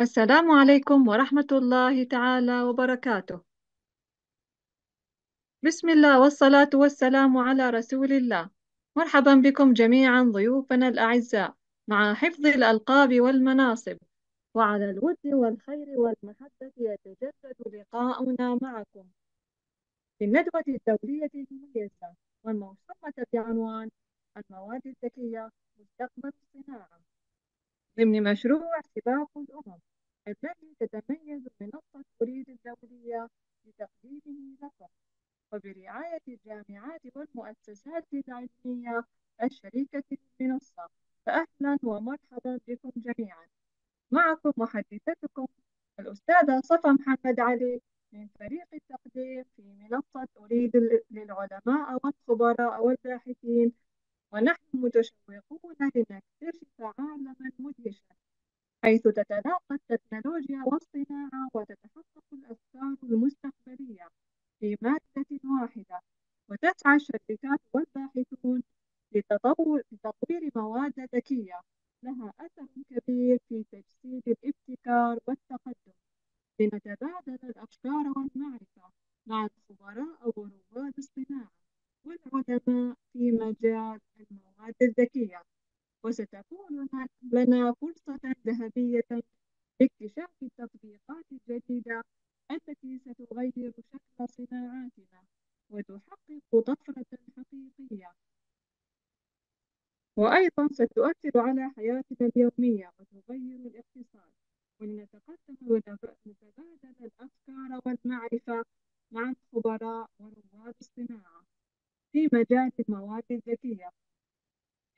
السلام عليكم ورحمة الله تعالى وبركاته. بسم الله والصلاة والسلام على رسول الله. مرحبا بكم جميعا ضيوفنا الأعزاء مع حفظ الألقاب والمناصب وعلى الود والخير والمحبة يتجدد لقاؤنا معكم. في الندوة الدولية المميزة والموسومة بعنوان المواد الذكية مستقبل الصناعة ضمن مشروع سباق الأمم الذي تتميز منصة أريد الدولية بتقديمه لكم وبرعاية الجامعات والمؤسسات العلمية الشريكة بالمنصة فأهلا ومرحبا بكم جميعا. معكم محدثتكم الأستاذة صفا محمد علي من فريق التقديم في منصة أريد للعلماء والخبراء والباحثين ونحن متشوقون لنكتشف عالما مدهشا حيث تتلاقى التكنولوجيا والصناعة وتتحقق الأفكار المستقبلية في مادة واحدة وتسعى الشركات والباحثون لتطوير مواد ذكية لها أثر كبير في تجسيد الابتكار والتقدم. لنتبادل الأفكار والمعرفة مع الخبراء ورواد الصناعة. والعلماء في مجال المواد الذكية. وستكون لنا فرصة ذهبية لاكتشاف التطبيقات الجديدة التي ستغير شكل صناعاتنا وتحقق طفرة حقيقية. وأيضا ستؤثر على حياتنا اليومية وتغير الاقتصاد ولنتقدم ونتبادل الأفكار والمعرفة مع الخبراء ورواد الصناعة. في مجال المواد الذكية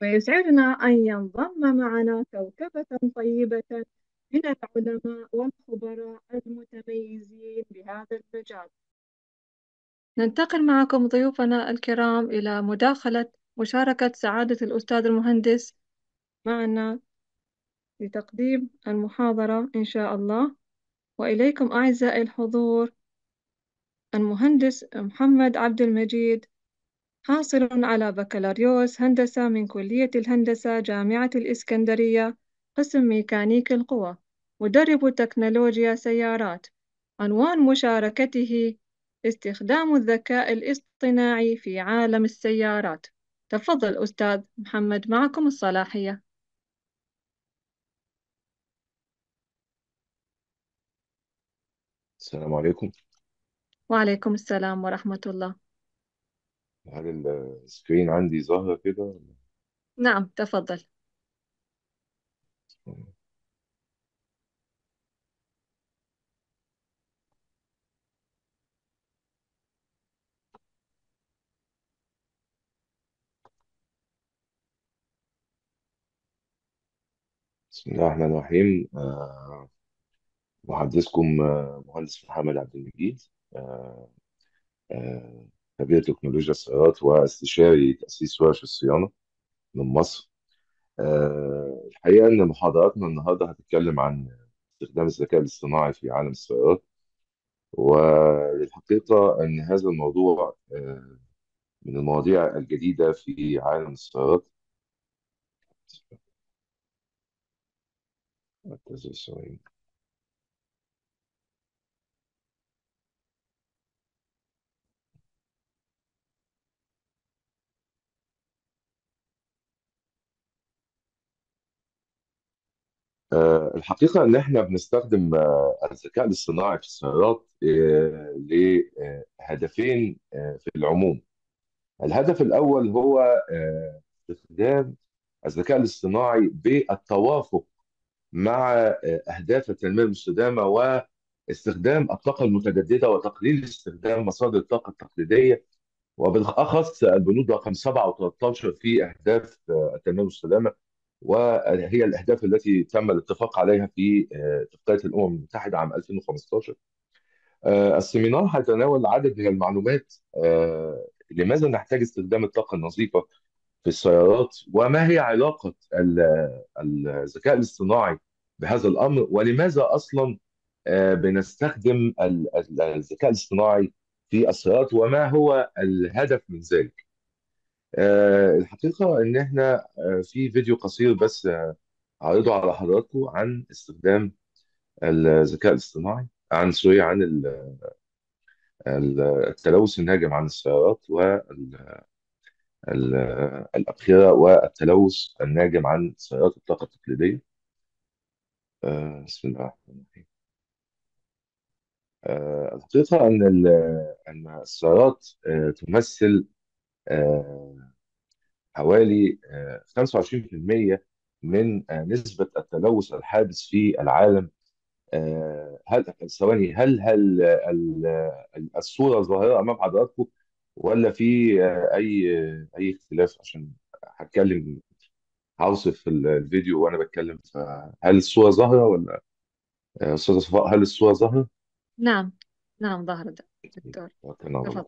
ويسعدنا أن ينضم معنا كوكبة طيبة من العلماء والخبراء المتميزين بهذا المجال. ننتقل معكم ضيوفنا الكرام إلى مداخلة مشاركة سعادة الأستاذ المهندس معنا لتقديم المحاضرة إن شاء الله. وإليكم أعزائي الحضور المهندس محمد عبد المجيد حاصل على بكالوريوس هندسة من كلية الهندسة جامعة الإسكندرية قسم ميكانيك القوى مدرب تكنولوجيا سيارات. عنوان مشاركته استخدام الذكاء الاصطناعي في عالم السيارات. تفضل أستاذ محمد معكم الصلاحية. السلام عليكم. وعليكم السلام ورحمة الله. هل السكرين عندي ظاهرة كده؟ نعم تفضل. بسم الله الرحمن الرحيم. آه، محدثكم آه، مهندس محمد عبد المجيد. آه، آه، خبير تكنولوجيا السيارات واستشاري تأسيس ورش الصيانة من مصر آه، الحقيقة إن محاضراتنا النهاردة هتتكلم عن استخدام الذكاء الاصطناعي في عالم السيارات والحقيقة أن هذا الموضوع آه، من المواضيع الجديدة في عالم السيارات أعتذر. آه، الحقيقة إن إحنا بنستخدم آه، الذكاء الاصطناعي في السيارات آه، لهدفين في العموم. الهدف الأول هو استخدام الذكاء الاصطناعي بالتوافق مع أهداف التنمية المستدامة واستخدام الطاقة المتجددة وتقليل استخدام مصادر الطاقة التقليدية وبالأخص البنود رقم 7 و13 في أهداف التنمية المستدامة وهي الأهداف التي تم الاتفاق عليها في آه، اتفاقية الأمم المتحدة عام 2015 آه، السيمينار هيتناول عدد من المعلومات آه، لماذا نحتاج استخدام الطاقة النظيفة في السيارات؟ وما هي علاقة ال- الذكاء الاصطناعي بهذا الأمر؟ ولماذا أصلا آه، بنستخدم ال- ال- الذكاء الاصطناعي في السيارات؟ وما هو الهدف من ذلك؟ آه، الحقيقة إن إحنا آه، في فيديو قصير بس آه، هعرضه على حضراتكم عن استخدام الذكاء الاصطناعي عن سوري عن ال- التلوث الناجم عن السيارات والأبخرة والتلوث الناجم عن سيارات الطاقة التقليدية. آه، بسم الله الرحمن الرحيم. آه، الحقيقة أن ال- أن السيارات آه، تمثل آه، حوالي آه، 25% من آه، نسبة التلوث الحادث في العالم. آه، هل ثواني هل هل ال- ال- الصورة ظاهرة أمام حضراتكم ولا في آه، أي أي اختلاف؟ عشان هتكلم هوصف ال- الفيديو وأنا بتكلم فهل الصورة ظاهرة ولا آه، أستاذة صفاء هل الصورة ظاهرة؟ نعم نعم ظهر دكتور. الله تفضل.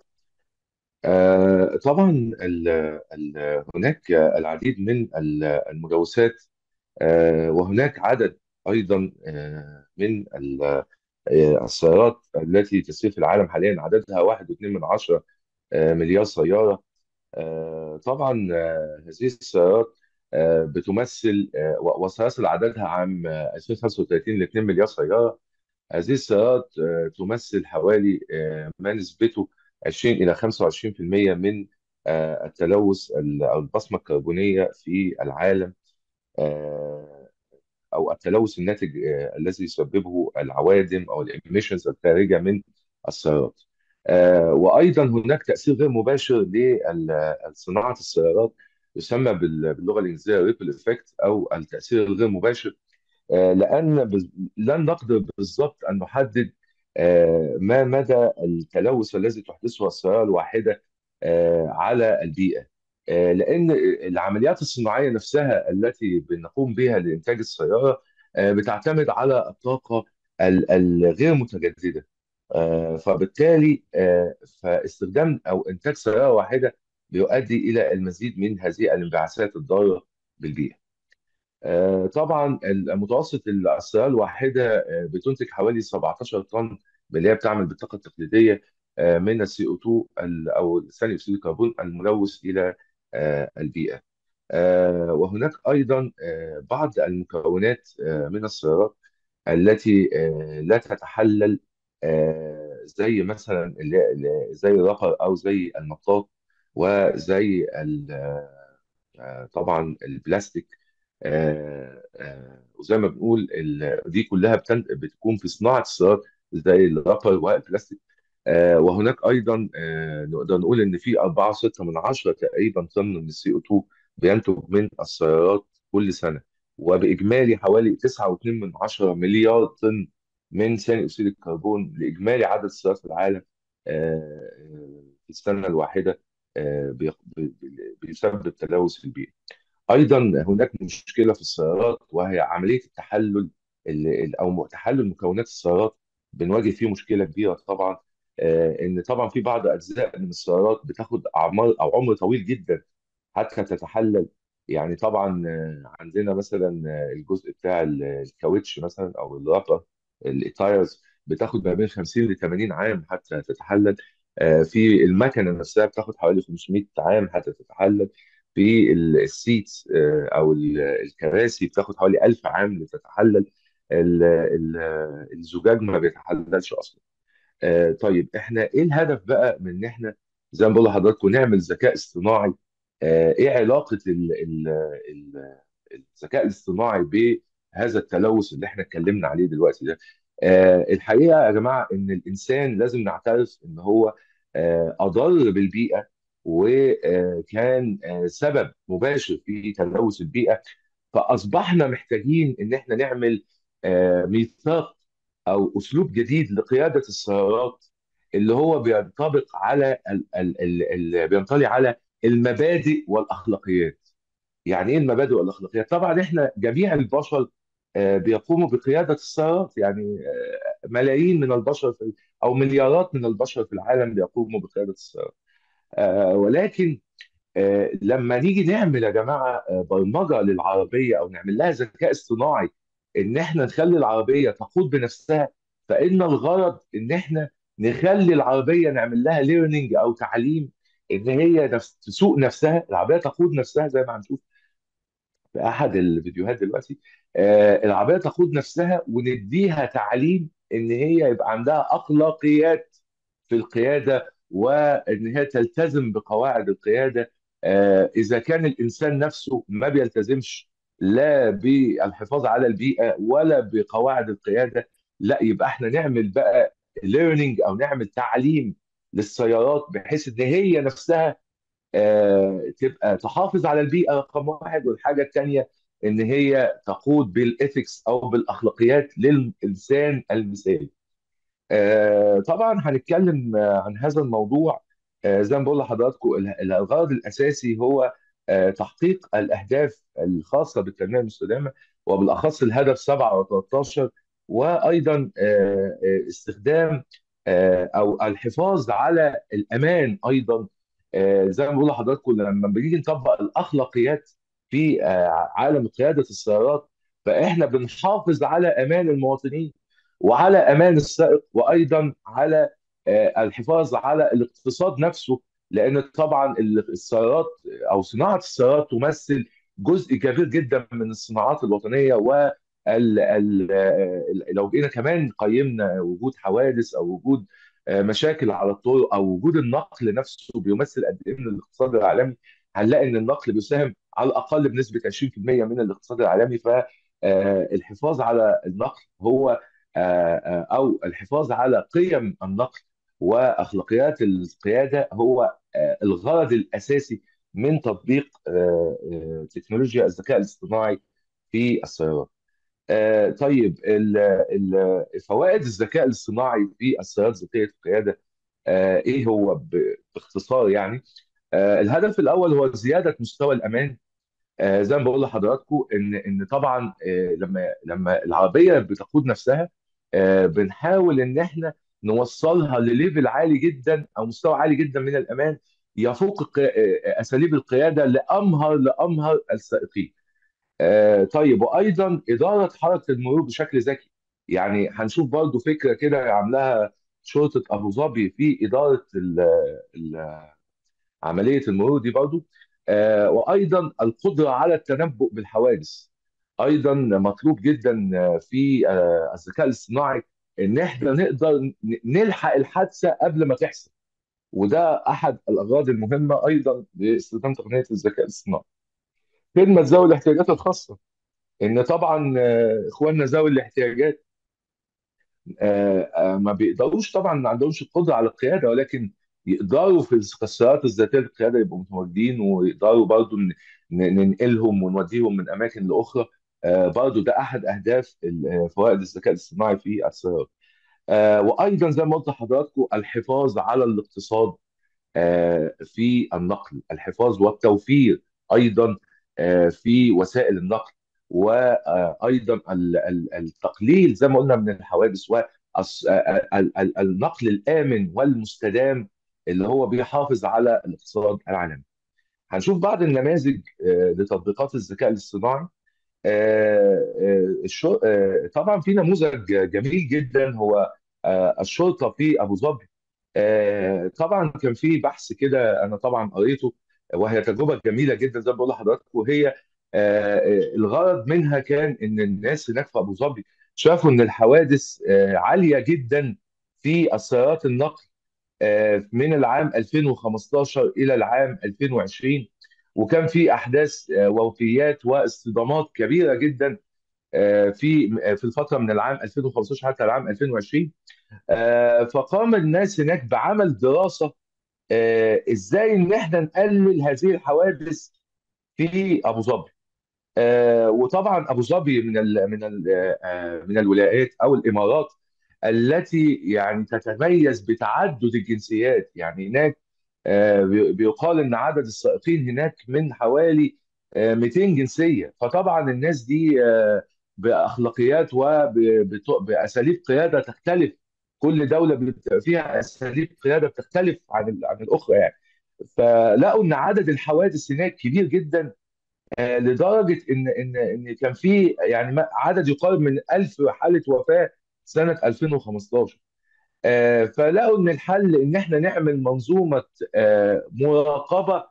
آه، طبعا ال ال هناك العديد من ال- الملوثات آه، وهناك عدد أيضا آه، من ال- السيارات التي تسير في العالم حاليا عددها 1.2 من عشرة مليار سيارة. طبعا هذه السيارات بتمثل وسيصل عددها عام آه، 2035 ل 2 مليار سيارة. هذه السيارات تمثل حوالي ما نسبته 20 إلى 25% من آه، التلوث ال- أو البصمة الكربونية في العالم آه، أو التلوث الناتج آه، الذي يسببه العوادم أو ال emissions الخارجة من السيارات. وأيضا هناك تأثير غير مباشر لصناعة السيارات يسمى بال- باللغة الإنجليزية ripple effect أو التأثير الغير مباشر لأن لن نقدر بالضبط أن نحدد ما مدى التلوث الذي تحدثه السيارة الواحدة آه، على البيئة؟ آه، لأن العمليات الصناعية نفسها التي بنقوم بها لإنتاج السيارة آه، بتعتمد على الطاقة ال- الغير متجددة. آه، فبالتالي آه، فاستخدام أو إنتاج سيارة واحدة بيؤدي إلى المزيد من هذه الانبعاثات الضارة بالبيئة. آه، طبعا المتوسط السيارة الواحدة آه، بتنتج حوالي 17 طن من اللي هي بتعمل بالطاقة التقليدية آه، من السي أو 2 ال- أو ثاني أكسيد الكربون الملوث إلى آه، البيئة. آه، وهناك أيضا آه، بعض المكونات آه، من السيارات التي آه، لا تتحلل آه، زي مثلا زي الرابر أو زي المطاط وزي آه، طبعا البلاستيك آه، آه، وزي ما بنقول دي كلها بتكون في صناعة السيارات زي الرابر والبلاستيك آه، وهناك أيضا آه، نقدر نقول إن في 4.6 من عشرة تقريبا طن من السي أو 2 بينتج من السيارات كل سنة وبإجمالي حوالي 9.2 من عشرة مليار طن من ثاني أكسيد الكربون لإجمالي عدد السيارات في العالم آه، آه، في السنة الواحدة آه، بيسبب تلوث البيئه. أيضا هناك مشكلة في السيارات وهي عملية التحلل ال- ال- أو تحلل مكونات السيارات بنواجه فيه مشكلة كبيرة طبعا. آه، إن طبعا في بعض أجزاء من السيارات بتاخد أعمار أو عمر طويل جدا حتى تتحلل. يعني طبعا آه، عندنا مثلا آه، الجزء بتاع ال- الكاوتش مثلا أو الرابر التايرز بتاخد ما بين 50 ل 80 عام حتى تتحلل. في المكنة نفسها بتاخد حوالي 500 عام حتى تتحلل. في ال- السيتس آه، أو ال- الكراسي بتاخد حوالي 1000 عام لتتحلل ال- ال- الزجاج ما بيتحللش أصلا. آه طيب إحنا إيه الهدف بقى من إن إحنا زي ما بقول لحضراتكم نعمل ذكاء اصطناعي؟ آه إيه ال الذكاء الاصطناعي بهذا التلوث اللي إحنا اتكلمنا عليه دلوقتي ده؟ الحقيقة يا جماعة إن الإنسان لازم نعترف إن هو أضر بالبيئة وكان آه سبب مباشر في تلوث البيئة فأصبحنا محتاجين إن إحنا نعمل آه، ميثاق أو أسلوب جديد لقيادة السيارات اللي هو بينطبق على ال ال ال ال بينطلي على المبادئ والأخلاقيات. يعني إيه المبادئ والأخلاقيات؟ طبعا إحنا جميع البشر آه، بيقوموا بقيادة السيارات يعني ملايين من البشر في أو مليارات من البشر في العالم بيقوموا بقيادة السيارات. آه، ولكن آه، لما نيجي نعمل يا جماعة آه، برمجة للعربية أو نعمل لها ذكاء اصطناعي إن إحنا نخلي العربية تقود بنفسها فإن الغرض إن إحنا نخلي العربية نعمل لها ليرنينج أو تعليم إن هي نفس تسوق نفسها العربية تقود نفسها زي ما هنشوف في أحد الفيديوهات دلوقتي آه، العربية تقود نفسها ونديها تعليم إن هي يبقى عندها أخلاقيات في القيادة وإن هي تلتزم بقواعد القيادة آه، إذا كان الإنسان نفسه ما بيلتزمش لا بالحفاظ على البيئة ولا بقواعد القيادة لا يبقى إحنا نعمل بقى ليرنينج أو نعمل تعليم للسيارات بحيث إن هي نفسها آه، تبقى تحافظ على البيئة رقم واحد والحاجة الثانية إن هي تقود بالاثكس أو بالأخلاقيات للإنسان المثالي. آه، طبعا هنتكلم آه، عن هذا الموضوع. آه، زي ما بقول لحضراتكم ال- الغرض الأساسي هو تحقيق الأهداف الخاصة بالتنمية المستدامة وبالأخص الهدف 7 و13 وأيضا استخدام أو الحفاظ على الأمان أيضا. زي ما بقول لحضراتكم لما بنيجي نطبق الأخلاقيات في عالم قيادة السيارات فإحنا بنحافظ على أمان المواطنين. وعلى أمان السائق وأيضا على آه، الحفاظ على الاقتصاد نفسه لأن طبعا ال- السيارات أو صناعة السيارات تمثل جزء كبير جدا من الصناعات الوطنية و ال- لو جينا كمان قيمنا وجود حوادث أو وجود آه، مشاكل على الطرق أو وجود النقل نفسه بيمثل قد إيه من الاقتصاد العالمي هنلاقي إن النقل بيساهم على الأقل بنسبة 20% من الاقتصاد العالمي. فالحفاظ على النقل هو آه، آه، أو الحفاظ على قيم النقل وأخلاقيات القيادة هو آه، الغرض الأساسي من تطبيق آه، آه، تكنولوجيا الذكاء الاصطناعي في السيارات. آه، طيب فوائد الذكاء الاصطناعي في السيارات ذاتيه القيادة آه، إيه هو باختصار يعني آه، الهدف الأول هو زيادة مستوى الأمان آه، زي ما بقول لحضراتكم إن إن طبعا آه، لما لما العربية بتقود نفسها آه، بنحاول إن إحنا نوصلها لليفل عالي جدا أو مستوى عالي جدا من الأمان يفوق القي- آه، أساليب القيادة لأمهر لأمهر السائقين. آه، طيب وأيضا إدارة حركة المرور بشكل ذكي. يعني هنشوف برضو فكرة كده عاملاها شرطة أبو ظبي في إدارة ال- ال- عملية المرور دي برضو آه، وأيضا القدرة على التنبؤ بالحوادث أيضا مطلوب جدا آه، في آه، الذكاء الاصطناعي إن إحنا نقدر نلحق الحادثة قبل ما تحصل. وده أحد الأغراض المهمة أيضا لاستخدام تقنية الذكاء الاصطناعي. خدمة ذوي الاحتياجات الخاصة. إن طبعا آه، إخواننا ذوي الاحتياجات ما بيقدروش طبعا ما عندهمش القدرة على القيادة ولكن يقدروا في السيارات الذاتية للقيادة يبقوا متواجدين ويقدروا ن- ننقلهم ونوديهم من أماكن لأخرى. آه، برضو ده أحد أهداف آه، فوائد الذكاء الاصطناعي في السيارات آه، وأيضا زي ما قلت لحضراتكم الحفاظ على الاقتصاد في النقل الحفاظ والتوفير أيضا في وسائل النقل وأيضا التقليل زي ما قلنا من الحوادث والنقل الآمن والمستدام اللي هو بيحافظ على الاقتصاد العالمي. هنشوف بعض النماذج لتطبيقات الذكاء الاصطناعي طبعا في نموذج جميل جدا هو آه، الشرطة في أبو ظبي. آه، طبعا كان في بحث كده أنا طبعا قريته وهي تجربة جميلة جدا زي ما بقول لحضرتك وهي آه، آه، الغرض منها كان إن الناس هناك في أبو ظبي شافوا إن الحوادث آه، عالية جدا في السيارات النقل آه، من العام 2015 إلى العام 2020 وكان في أحداث آه، ووفيات واصطدامات كبيرة جدا آه، في آه، في الفترة من العام 2015 حتى العام 2020 آه، فقام الناس هناك بعمل دراسة آه، إزاي إن إحنا نقلل هذه الحوادث في أبو ظبي. آه، وطبعا أبو ظبي من ال من ال آه، من الولايات أو الإمارات التي يعني تتميز بتعدد الجنسيات. يعني هناك آه، بيقال إن عدد السائقين هناك من حوالي آه، 200 جنسية. فطبعا الناس دي آه، بأخلاقيات وباساليب قيادة تختلف. كل دولة فيها أساليب قيادة بتختلف عن عن الأخرى يعني. فلقوا إن عدد الحوادث هناك كبير جدا آه، لدرجة إن إن إن كان في يعني عدد يقارب من 1000 حالة وفاة سنة 2015 آه، فلقوا إن الحل إن إحنا نعمل منظومة آه، مراقبة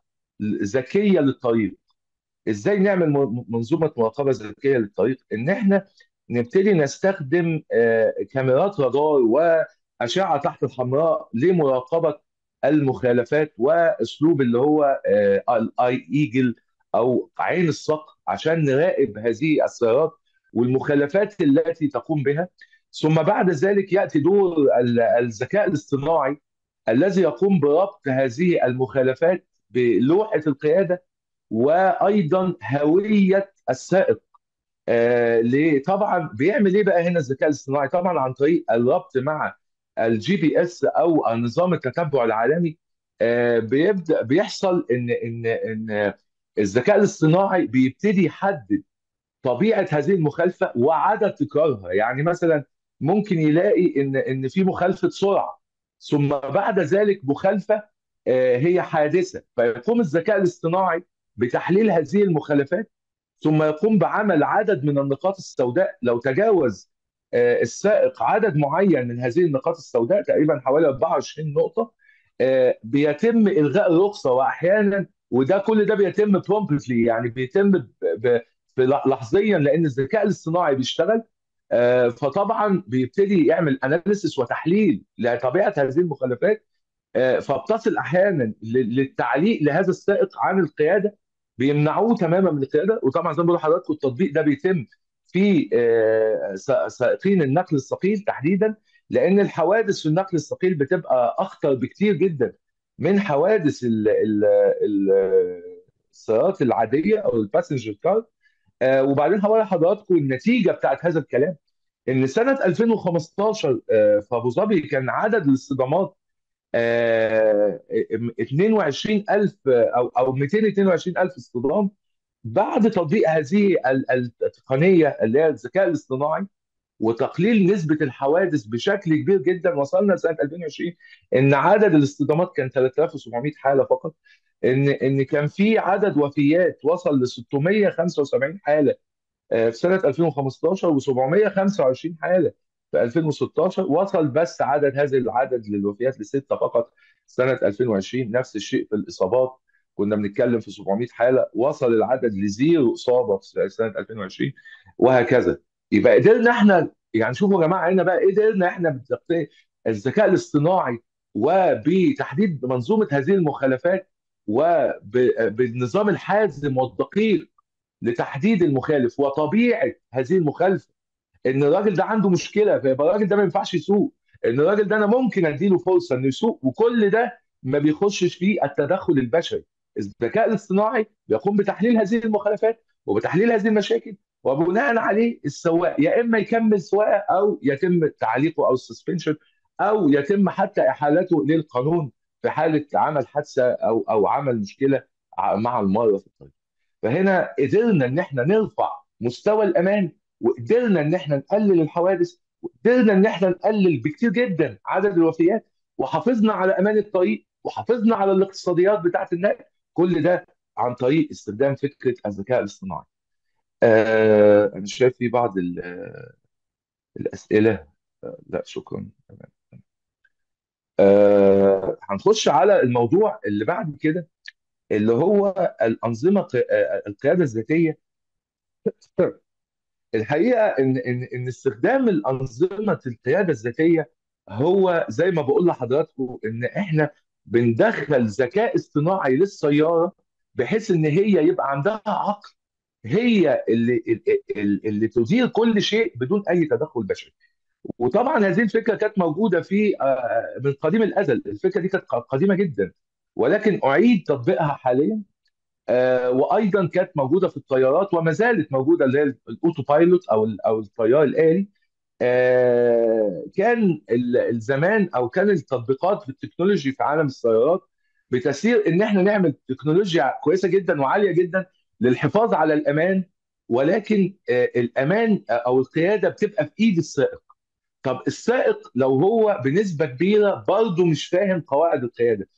ذكية للطريق. إزاي نعمل منظومة مراقبة ذكية للطريق؟ إن إحنا نبتدي نستخدم آه، كاميرات رادار وأشعة تحت الحمراء لمراقبة المخالفات وأسلوب اللي هو ال eagle eye أو عين الصقر عشان نراقب هذه السيارات والمخالفات التي تقوم بها. ثم بعد ذلك يأتي دور ال- الذكاء الاصطناعي الذي يقوم بربط هذه المخالفات بلوحة القيادة وأيضا هوية السائق. آه ليه؟ طبعا بيعمل إيه بقى هنا الذكاء الاصطناعي؟ طبعا عن طريق الربط مع ال GPS أو نظام التتبع العالمي. آه بيبدا بيحصل ان ان إن الذكاء الاصطناعي بيبتدي يحدد طبيعة هذه المخالفة وعدد تكرارها. يعني مثلا ممكن يلاقي ان إن في مخالفة سرعة. ثم بعد ذلك مخالفة آه، هي حادثة. فيقوم الذكاء الاصطناعي بتحليل هذه المخالفات ثم يقوم بعمل عدد من النقاط السوداء. لو تجاوز آه، السائق عدد معين من هذه النقاط السوداء تقريبا حوالي 24 نقطة آه، بيتم إلغاء الرخصة. وأحيانا وده كل ده بيتم برومبتلي يعني بيتم لحظيا لأن الذكاء الاصطناعي بيشتغل. فطبعا بيبتدي يعمل اناليسيس وتحليل لطبيعة هذه المخالفات آه، فبتصل أحيانا للتعليق لهذا السائق عن القيادة بيمنعوه تماما من القيادة وطبعا زي ما بقول لحضراتكم التطبيق ده بيتم في آه، سا- سائقين النقل الثقيل تحديدا لأن الحوادث في النقل الثقيل بتبقى أخطر بكتير جدا من حوادث ال- ال- ال- السيارات العادية أو ال passenger car آه، وبعدين هقول لحضراتكم النتيجة بتاعت هذا الكلام. إن سنة 2015 آه، في أبو ظبي كان عدد الاصطدامات آه، 22000 أو أو 222000 اصطدام. بعد تطبيق هذه ال- التقنية اللي هي الذكاء الاصطناعي وتقليل نسبة الحوادث بشكل كبير جدا وصلنا سنه 2020 إن عدد الاصطدامات كان 3700 حالة فقط ان إن كان في عدد وفيات وصل ل 675 حالة. آه، في سنة 2015 و725 حالة في 2016 وصل بس عدد هذا العدد للوفيات لستة فقط سنة 2020 نفس الشيء في الإصابات. كنا بنتكلم في 700 حالة وصل العدد لزيرو إصابة في سنة 2020 وهكذا. يبقى قدرنا إحنا يعني شوفوا يا جماعة هنا بقى قدرنا إحنا الذكاء الاصطناعي وبتحديد منظومة هذه المخالفات وبالنظام الحازم والدقيق لتحديد المخالف. وطبيعة هذه المخالفة إن الراجل ده عنده مشكلة فيبقى الراجل ده ما ينفعش يسوق. إن الراجل ده أنا ممكن أديله فرصة إنه يسوق وكل ده ما بيخشش فيه التدخل البشري. الذكاء الاصطناعي بيقوم بتحليل هذه المخالفات وبتحليل هذه المشاكل وبناء عليه السواق يا إما يكمل سواقة أو يتم تعليقه أو السسبنشن أو يتم حتى احالته للقانون في حالة عمل حادثة أو أو عمل مشكلة مع الماره في الطريق. فهنا قدرنا إن إحنا نرفع مستوى الأمان وقدرنا إن إحنا نقلل الحوادث وقدرنا إن إحنا نقلل بكتير جدا عدد الوفيات وحافظنا على أمان الطريق وحافظنا على الاقتصاديات بتاعة النقل. كل ده عن طريق استخدام فكرة الذكاء الاصطناعي. آه أنا شايف في بعض ال- الأسئلة. آه لا شكرا. آه هنخش على الموضوع اللي بعد كده. اللي هو الأنظمة القيادة الذاتية. الحقيقة إن إن إن استخدام الأنظمة القيادة الذاتية هو زي ما بقول لحضراتكم إن إحنا بندخل ذكاء اصطناعي للسيارة بحيث إن هي يبقى عندها عقل. هي اللي اللي, اللي تدير كل شيء بدون أي تدخل بشري. وطبعا هذه الفكرة كانت موجودة في آه، من قديم الأزل. الفكرة دي كانت قديمة جدا. ولكن أعيد تطبيقها حاليا آه، وأيضا كانت موجودة في الطيارات وما زالت موجودة اللي هي ال autopilot أو أو الطيار الآلي. آه، كان ال- الزمان أو كان التطبيقات في ال technology في عالم السيارات بتسير إن إحنا نعمل تكنولوجيا كويسة جدا وعالية جدا للحفاظ على الأمان ولكن آه، الأمان أو القيادة بتبقى في إيد السائق. طب السائق لو هو بنسبة كبيرة برضه مش فاهم قواعد القيادة.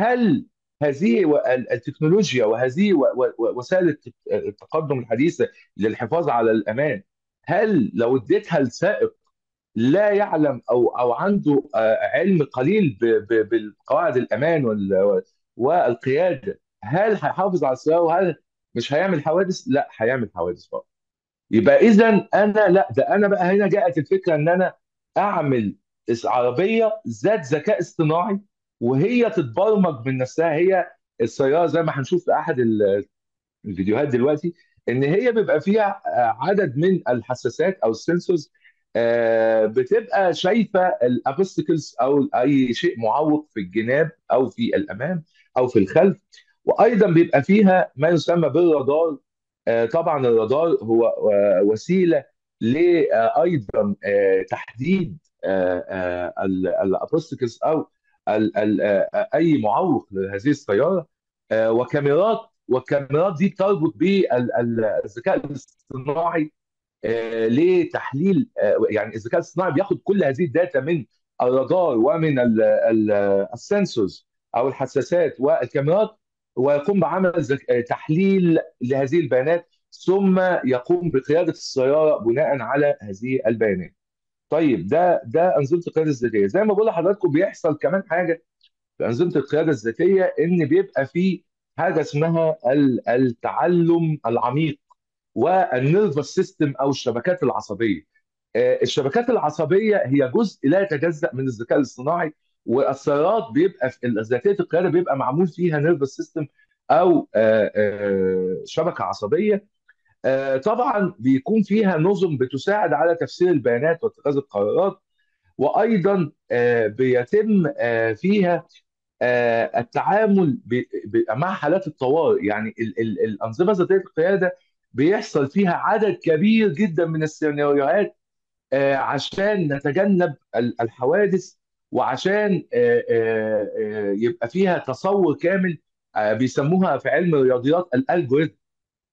هل هذه التكنولوجيا وهذه وسائل الت- التقدم الحديثة للحفاظ على الأمان هل لو اديتها لسائق لا يعلم أو أو عنده آه، علم قليل ب- ب- بالقواعد الأمان وال- والقيادة هل هيحافظ على السيارة وهل مش هيعمل حوادث؟ لا هيعمل حوادث برضه يبقى اذا أنا لا ده أنا بقى هنا جاءت الفكرة إن أنا أعمل عربية ذات ذكاء اصطناعي وهي تتبرمج من نفسها. هي السياره زي ما هنشوف في أحد ال- الفيديوهات دلوقتي إن هي بيبقى فيها عدد من الحساسات أو السنسورز آه، بتبقى شايفة ال obstacles أو أي شيء معوق في الجناب أو في الأمام أو في الخلف. وأيضا بيبقى فيها ما يسمى بالرادار. آه، طبعا الرادار هو آه، وسيلة لايضا تحديد ال obstacles أو ال- ال- أي معوق لهذه السيارة وكاميرات والكاميرات دي بتربط بالذكاء الاصطناعي لتحليل يعني الذكاء الاصطناعي بياخد كل هذه ال data من الرادار ومن ال- ال- ال sensors أو الحساسات والكاميرات ويقوم بعمل تحليل لهذه البيانات ثم يقوم بقيادة السيارة بناء على هذه البيانات. طيب ده ده أنظمة القيادة الذاتية، زي ما بقول لحضراتكم بيحصل كمان حاجة في أنظمة القيادة الذاتية إن بيبقى في حاجة اسمها ال- التعلم العميق وال nervous system أو الشبكات العصبية. آه، الشبكات العصبية هي جزء لا يتجزأ من الذكاء الاصطناعي والسيارات بيبقى في ذاتية القيادة بيبقى معمول فيها nervous system أو آه، آه، شبكة عصبية طبعا بيكون فيها نظم بتساعد على تفسير البيانات واتخاذ القرارات وأيضا آه، بيتم آه، فيها آه، التعامل مع حالات الطوارئ. يعني ال- ال- الأنظمة ذاتية القيادة بيحصل فيها عدد كبير جدا من السيناريوهات آه، عشان نتجنب ال- الحوادث وعشان آه، آه، آه، يبقى فيها تصور كامل آه، بيسموها في علم الرياضيات الألجوريثم.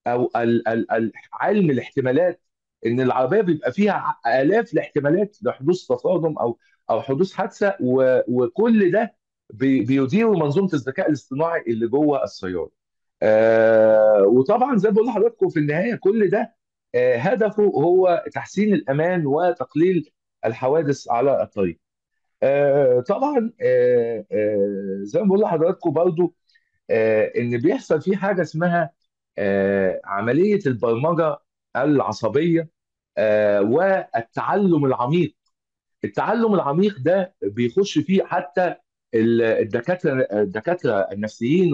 أو ال- ال- ال- علم الاحتمالات إن العربية بيبقى فيها آلاف الاحتمالات لحدوث تصادم أو أو حدوث حادثة وكل ده بي- بيديره منظومة الذكاء الاصطناعي اللي جوه السيارة. آه وطبعا زي ما بقول لحضراتكم في النهاية كل ده آه هدفه هو تحسين الأمان وتقليل الحوادث على الطريق. آه طبعا آه آه زي ما بقول لحضراتكم برضو آه، إن بيحصل فيه حاجة اسمها عملية البرمجة العصبية آه، والتعلم العميق. التعلم العميق ده بيخش فيه حتى ال- الدكاترة الدكاترة النفسيين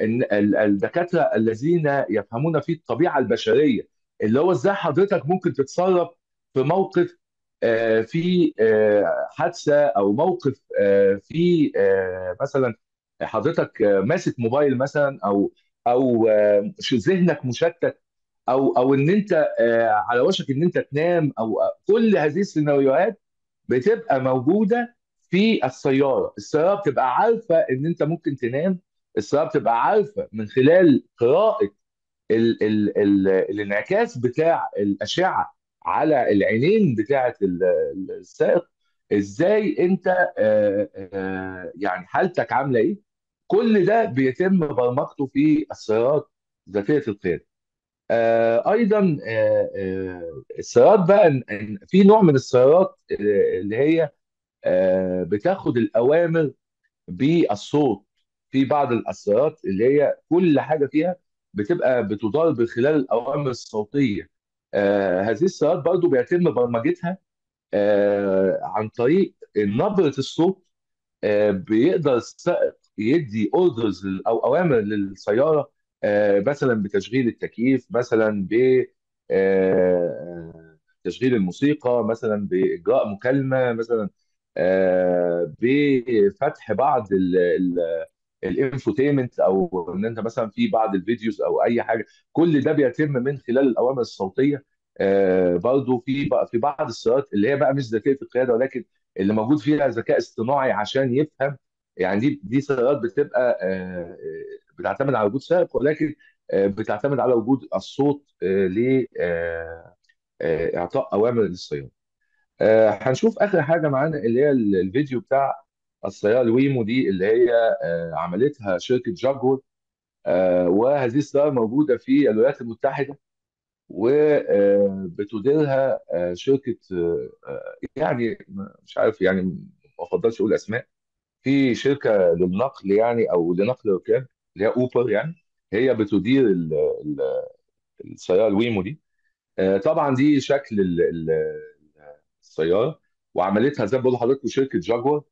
والدكاتره الذين يفهمون في الطبيعة البشرية. اللي هو إزاي حضرتك ممكن تتصرف في موقف آه، في آه، حادثة أو موقف آه، في آه، مثلا حضرتك آه، ماسك موبايل مثلا أو أو آه، ذهنك مشتت أو أو إن أنت آه، على وشك إن أنت تنام أو كل هذه السيناريوهات بتبقى موجودة في السيارة، السيارة بتبقى عارفة إن أنت ممكن تنام، السيارة بتبقى عارفة من خلال قراءة ال ال ال الانعكاس بتاع الأشعة على العينين بتاعة ال- ال- السائق. إزاي أنت آه، آه، يعني حالتك عاملة إيه؟ كل ده بيتم برمجته في السيارات ذاتية القيادة. آه، أيضا آه، آه، السيارات بقى في نوع من السيارات آه، اللي هي آه، بتاخد الأوامر بالصوت في بعض السيارات اللي هي كل حاجة فيها بتبقى بتدار من خلال الأوامر الصوتية آه، هذه السيارات برضو بيتم برمجتها آه، عن طريق نبرة الصوت آه، بيقدر السائق يدي اوردرز أو أوامر للسيارة آه، مثلا بتشغيل التكييف مثلا ب آه، تشغيل الموسيقى مثلا بإجراء مكالمة مثلا آه، بفتح بعض ال infotainment أو إن أنت مثلا في بعض ال videos أو أي حاجة. كل ده بيتم من خلال الأوامر الصوتية. برضو في في بعض السيارات اللي هي بقى مش ذاتيه القيادة ولكن اللي موجود فيها ذكاء اصطناعي عشان يفهم يعني دي دي سيارات بتبقى آه، آه، بتعتمد على وجود سائق ولكن آه، بتعتمد على وجود الصوت لاعطاء أوامر للسياره. هنشوف آخر حاجة معانا اللي هي ال- الفيديو بتاع السياره الويمو دي اللي هي عملتها شركة جاكور وهذه السياره موجودة في الولايات المتحدة وبتديرها شركة يعني مش عارف يعني ما افضلش أقول أسماء في شركة للنقل يعني أو لنقل الركاب اللي هي أوبر يعني هي بتدير ال- ال- السيارة الويمو دي. آه، طبعا دي شكل ال- ال- السيارة وعملتها زي ما بقول لحضرتك شركه جاكور.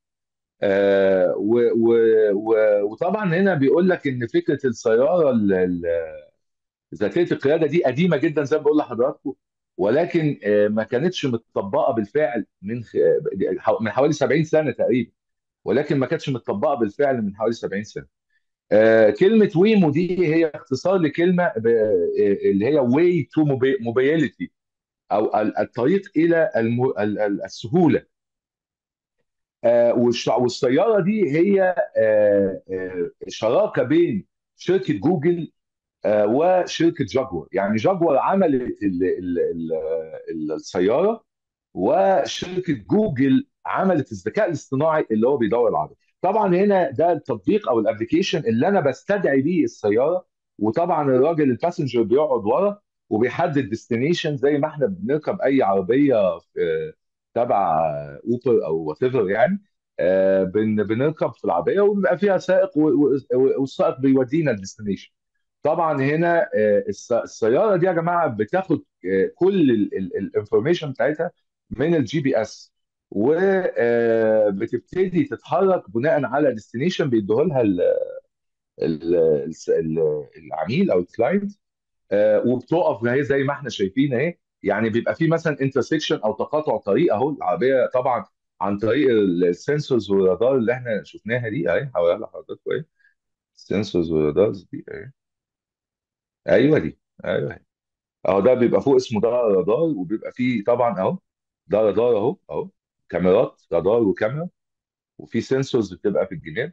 آه، وطبعا هنا بيقول لك إن فكرة السيارة ال- ال- ذاتية القيادة دي قديمة جدا زي ما بقول لحضراتكم ولكن آه، ما كانتش متطبقة بالفعل من من حوالي 70 سنة تقريبا. ولكن ما كانتش متطبقة بالفعل من حوالي 70 سنة. آه، كلمة Waymo دي هي اختصار لكلمة آه، اللي هي way to mobility أو ال- الطريق إلى الم- ال- ال- السهولة. آه، والسيارة دي هي آه، آه، شراكة بين شركة جوجل آه، وشركة جاجوار يعني جاجوار عملت ال- ال- ال- ال- السيارة وشركة جوجل عملت الذكاء الاصطناعي اللي هو بيدور العربي طبعا هنا ده التطبيق أو ال application اللي أنا بستدعي بيه السيارة وطبعا الراجل ال passenger بيقعد ورا وبيحدد destination زي ما إحنا بنركب أي عربية تبع اوبر أو وات يعني. آه، بن- بنركب في العربية وبيبقى فيها سائق والسائق بيودينا ال destination طبعا هنا آه، الس- السيارة دي يا جماعة بتاخد آه، كل ال information بتاعتها من ال GPS وبتبتدي تتحرك بناء على destination بيديه لها ال- ال- ال- العميل أو ال client وبتقف هي زي ما إحنا شايفين أهي. يعني بيبقى في مثلا intersection أو تقاطع طريق أهو. العربية طبعا عن طريق ال sensors والرادار اللي إحنا شفناها دي أهي. هوريها لحضرتك اهي ال sensors وال radars دي أهي. أيوه دي. أيوه أهو ده بيبقى فوق اسمه ده رادار وبيبقى فيه طبعا أهو. ده رادار أهو. أهو. كاميرات رادار وكاميرا وفي sensors بتبقى في الجناب.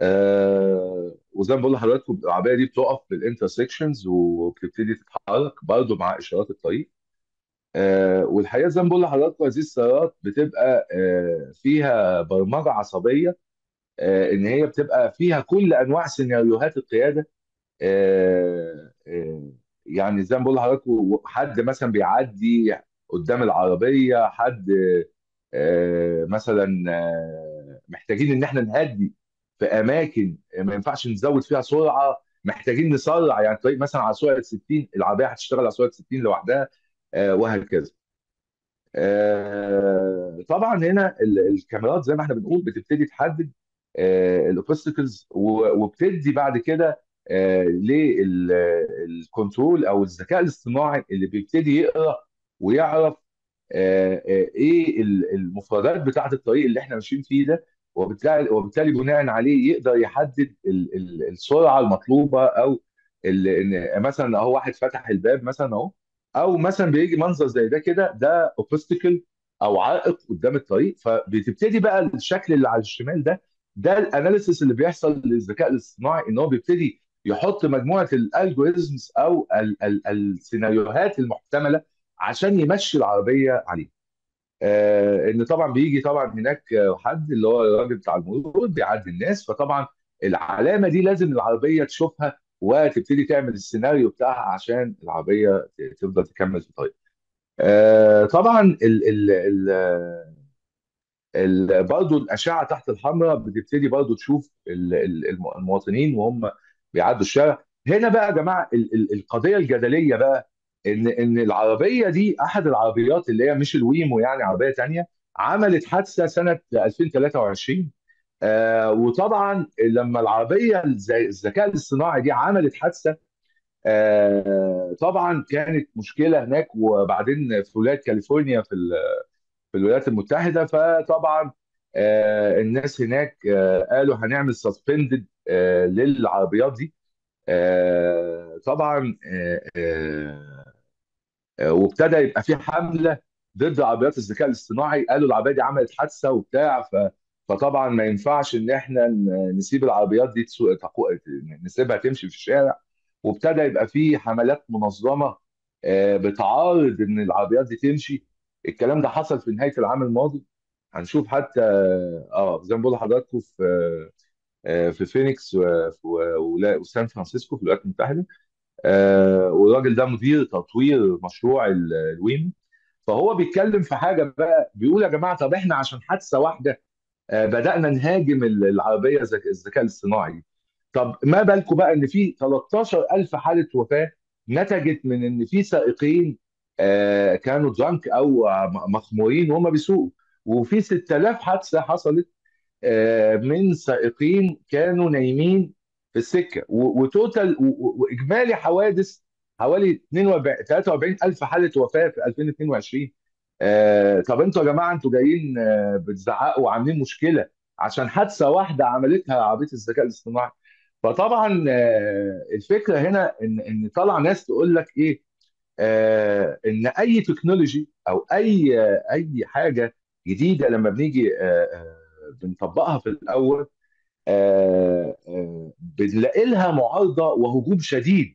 آه وزي ما بقول لحضراتكم العربية دي بتقف في ال intersections وبتبتدي تتحرك برضه مع إشارات الطريق. آه والحقيقة زي ما بقول لحضراتكم هذه السيارات بتبقى آه فيها برمجة عصبية آه إن هي بتبقى فيها كل أنواع سيناريوهات القيادة. آه، آه، يعني زي ما بقول لحضراتكم حد مثلا بيعدي قدام العربية حد آه، مثلا آه، محتاجين إن إحنا نهدي في أماكن ما ينفعش نزود فيها سرعة محتاجين نسرع يعني طريق مثلا على سرعة 60 العربية هتشتغل على سرعة 60 لوحدها آه، وهكذا. آه، طبعا هنا ال- الكاميرات زي ما إحنا بنقول بتبتدي تحدد ال obstacles وبتدي بعد كده لل control أو الذكاء الاصطناعي اللي بيبتدي يقرأ ويعرف آه، آه، إيه ال- المفردات بتاعة الطريق اللي إحنا ماشيين فيه ده وبالتالي وبالتالي بناء عليه يقدر يحدد ال- ال- السرعة المطلوبة أو مثلا أهو واحد فتح الباب مثلا أهو أو مثلا بيجي منظر زي ده كده ده obstacle أو عائق قدام الطريق فبتبتدي بقى الشكل اللي على الشمال ده ده ال analysis اللي بيحصل للذكاء الاصطناعي إن هو بيبتدي يحط مجموعة ال algorithms أو ال ال السيناريوهات المحتملة عشان يمشي العربية عليه آه إن طبعا بيجي طبعا هناك حد اللي هو الراجل بتاع المرور بيعدي الناس فطبعا العلامة دي لازم العربية تشوفها وتبتدي تعمل السيناريو بتاعها عشان العربية تفضل تكمل في الطريق. آه طبعا ال ال ال ال برضه الأشعة تحت الحمراء بتبتدي برضه تشوف ال- ال- الم- المواطنين وهم بيعدوا الشارع. هنا بقى يا جماعة ال ال القضية الجدلية بقى إن إن العربية دي أحد العربيات اللي هي مش الويمو يعني عربية تانية عملت حادثة سنة 2023 آه وطبعا لما العربية الذكاء الاصطناعي دي عملت حادثة آه طبعا كانت مشكلة هناك وبعدين في ولاية كاليفورنيا في في الولايات المتحدة. فطبعا آه الناس هناك آه قالوا هنعمل سسبندد آه للعربيات دي. آه طبعا آه آه، وابتدى يبقى في حملة ضد عربيات الذكاء الاصطناعي. قالوا العربية دي عملت حادثة وبتاع ف... فطبعا ما ينفعش إن إحنا نسيب العربيات دي تسوق تقو... نسيبها تمشي في الشارع. وابتدى يبقى في حملات منظمة آه، بتعارض إن العربيات دي تمشي. الكلام ده حصل في نهاية العام الماضي. هنشوف حتى آه زي ما بقول لحضراتكم في آه، في فينيكس وسان فرانسيسكو في الولايات المتحدة. آه، والراجل ده مدير تطوير مشروع ال- ال Waymo فهو بيتكلم في حاجة بقى بيقول يا جماعة طب إحنا عشان حادثة واحدة آه، بدأنا نهاجم ال- العربية ذك- الذكاء الاصطناعي. طب ما بالكم بقى إن في 13000 حالة وفاة نتجت من إن في سائقين آه، كانوا drunk أو مخمورين وهم بيسوقوا. وفي 6000 حادثة حصلت من سائقين كانوا نايمين السكة. وتوتال وإجمالي حوادث حوالي 42 43 ألف حالة وفاة في 2022 آه، طب أنتوا يا جماعة أنتوا جايين آه، بتزعقوا وعاملين مشكلة عشان حادثة واحدة عملتها عربيه الذكاء الاصطناعي. فطبعا آه، الفكرة هنا إن إن طلع ناس تقول لك إيه؟ آه، إن أي تكنولوجي أو أي أي حاجة جديدة لما بنيجي آه، آه، بنطبقها في الأول آه، آه، بنلاقي لها معارضة وهجوم شديد.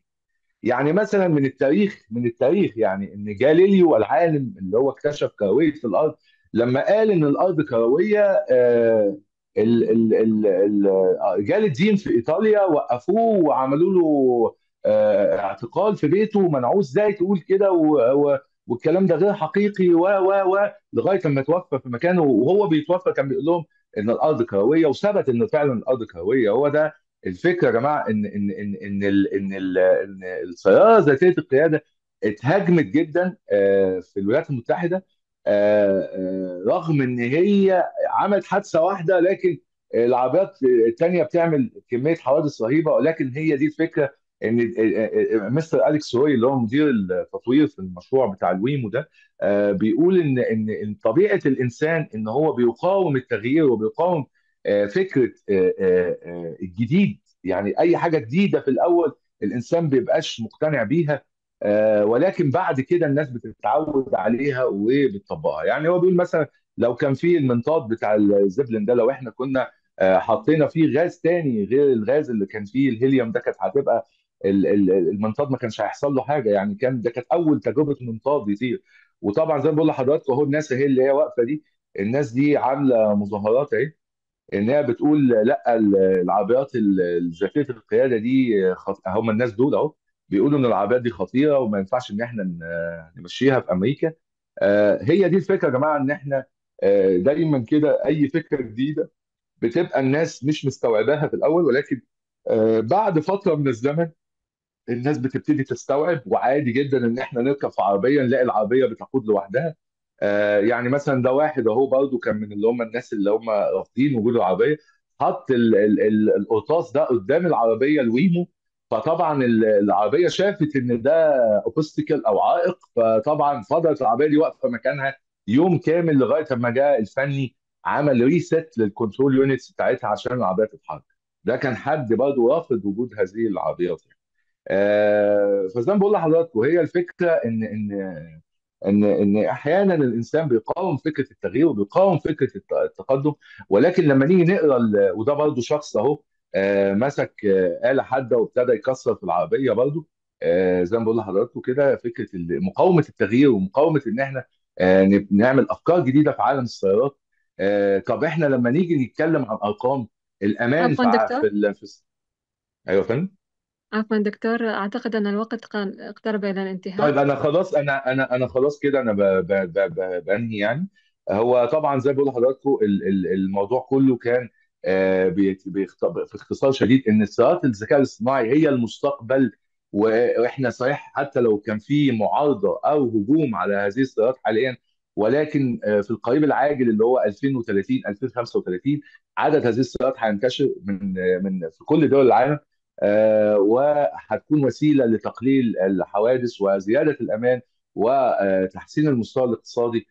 يعني مثلا من التاريخ من التاريخ يعني إن جاليليو العالم اللي هو اكتشف كروية الأرض لما قال إن الأرض كروية آه، ال ال ال ال آه، رجال الدين في إيطاليا وقفوه وعملوا له آه، اعتقال في بيته ومنعوه إزاي تقول كده والكلام ده غير حقيقي و و و لغاية لما توفى في مكانه وهو بيتوفى كان بيقول لهم إن الأرض كروية وثبت إن فعلا الأرض كروية. هو ده الفكرة يا جماعة إن إن إن إن ال- إن ال- إن السياره ذاتية القيادة اتهاجمت جدا آه، في الولايات المتحدة آه، آه، رغم إن هي عملت حادثة واحدة لكن العربيات التانية بتعمل كمية حوادث رهيبة ولكن هي دي الفكرة. إن آه، آه، مستر أليكس روي اللي هو مدير التطوير في المشروع بتاع الويمو ده آه، بيقول إن إن طبيعة الإنسان إن هو بيقاوم التغيير وبيقاوم آه، فكرة آه، الجديد. يعني أي حاجة جديدة في الأول الإنسان بيبقاش مقتنع بيها ولكن بعد كده الناس بتتعود عليها وبتطبقها. يعني هو بيقول مثلا لو كان في المنطاد بتاع الزبلين ده لو إحنا كنا حطينا فيه غاز تاني غير الغاز اللي كان فيه الهيليوم ده كانت هتبقى المنطاد ما كانش هيحصل له حاجة. يعني كان ده كانت أول تجربة منطاد يطير. وطبعا زي ما بقول لحضراتكم أهو الناس اهي اللي هي واقفة دي. الناس دي عاملة مظاهرات أهي. انها بتقول لأ ال- العربيات ال- ذاتيه القيادة دي. هم الناس دول أهو. بيقولوا إن العربيات دي خطيرة وما ينفعش إن إحنا نمشيها في أمريكا. آه، هي دي الفكرة يا جماعة إن إحنا آه، دايما كده أي فكرة جديدة بتبقى الناس مش مستوعباها في الأول. ولكن آه، بعد فترة من الزمن الناس بتبتدي تستوعب وعادي جدا إن إحنا نركب في عربيه نلاقي العربية بتقود لوحدها. آه يعني مثلا ده واحد أهو برضه كان من اللي هم الناس اللي هم رافضين وجود العربية حط ال- ال- ال- القرطاس ده قدام العربية الويمو. فطبعا ال- العربية شافت إن ده اوبستكل أو عائق فطبعا فضلت العربية دي واقفة مكانها يوم كامل لغاية أما جاء الفني عمل reset لل control units بتاعتها عشان العربية تتحرك. ده كان حد برضه رافض وجود هذه العربيات آه، فزي ما بقول لحضراتكم هي الفكرة ان ان ان إن أحيانا الإنسان بيقاوم فكرة التغيير وبيقاوم فكرة الت- التقدم ولكن لما نيجي نقرأ وده برضه شخص أهو آه، مسك آه، آلة حادة وابتدى يكسر في العربية برضه آه، زي ما بقول لحضراتكم كده فكرة مقاومة التغيير ومقاومة إن إحنا آه، نب- نعمل أفكار جديدة في عالم السيارات. طب إحنا لما نيجي نتكلم عن أرقام الأمان عفوا في في في أيوه يا فندم. عفوا دكتور أعتقد أن الوقت قان- اقترب إلى الانتهاء. طيب أنا خلاص أنا أنا أنا خلاص كده أنا بنهي يعني. هو طبعا زي ما بقول لحضراتكم ال- ال- الموضوع كله كان آه، في اختصار شديد إن سيارات الذكاء الاصطناعي هي المستقبل وإحنا صحيح حتى لو كان في معارضة أو هجوم على هذه السيارات حاليا ولكن آه، في القريب العاجل اللي هو 2030 2035 عدد هذه السيارات هينتشر من آه، من في كل دول العالم. وهتكون وسيلة لتقليل الحوادث وزيادة الأمان وتحسين المستوى الاقتصادي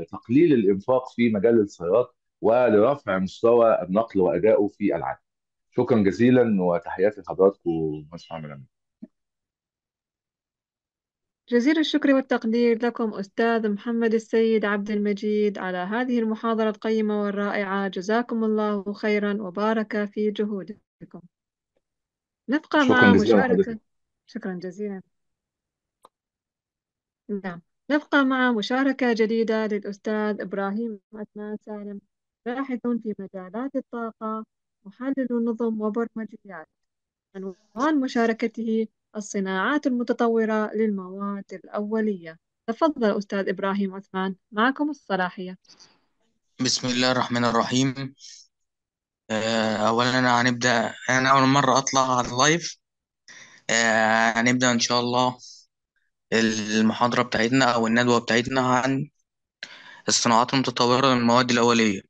وتقليل الإنفاق في مجال السيارات ولرفع مستوى النقل وأدائه في العالم. شكرا جزيلا وتحياتي لحضراتكم ومساء عامل جزيل الشكر والتقدير لكم أستاذ محمد السيد عبد المجيد على هذه المحاضرة القيمة والرائعة. جزاكم الله خيرا وبارك في جهودكم. نبقى مع. مشاركة شكرا جزيلا. نعم. نبقى مع مشاركة جديدة للأستاذ إبراهيم عثمان سالم باحث في مجالات الطاقة محلل نظم وبرمجيات. عنوان مشاركته الصناعات المتطورة للمواد الأولية. تفضل أستاذ إبراهيم عثمان معكم الصلاحية. بسم الله الرحمن الرحيم. آه، أولا هنبدأ. أنا أول مرة أطلع على اللايف. آه، هنبدأ إن شاء الله المحاضرة بتاعتنا أو الندوة بتاعتنا عن الصناعات المتطورة للمواد الأولية.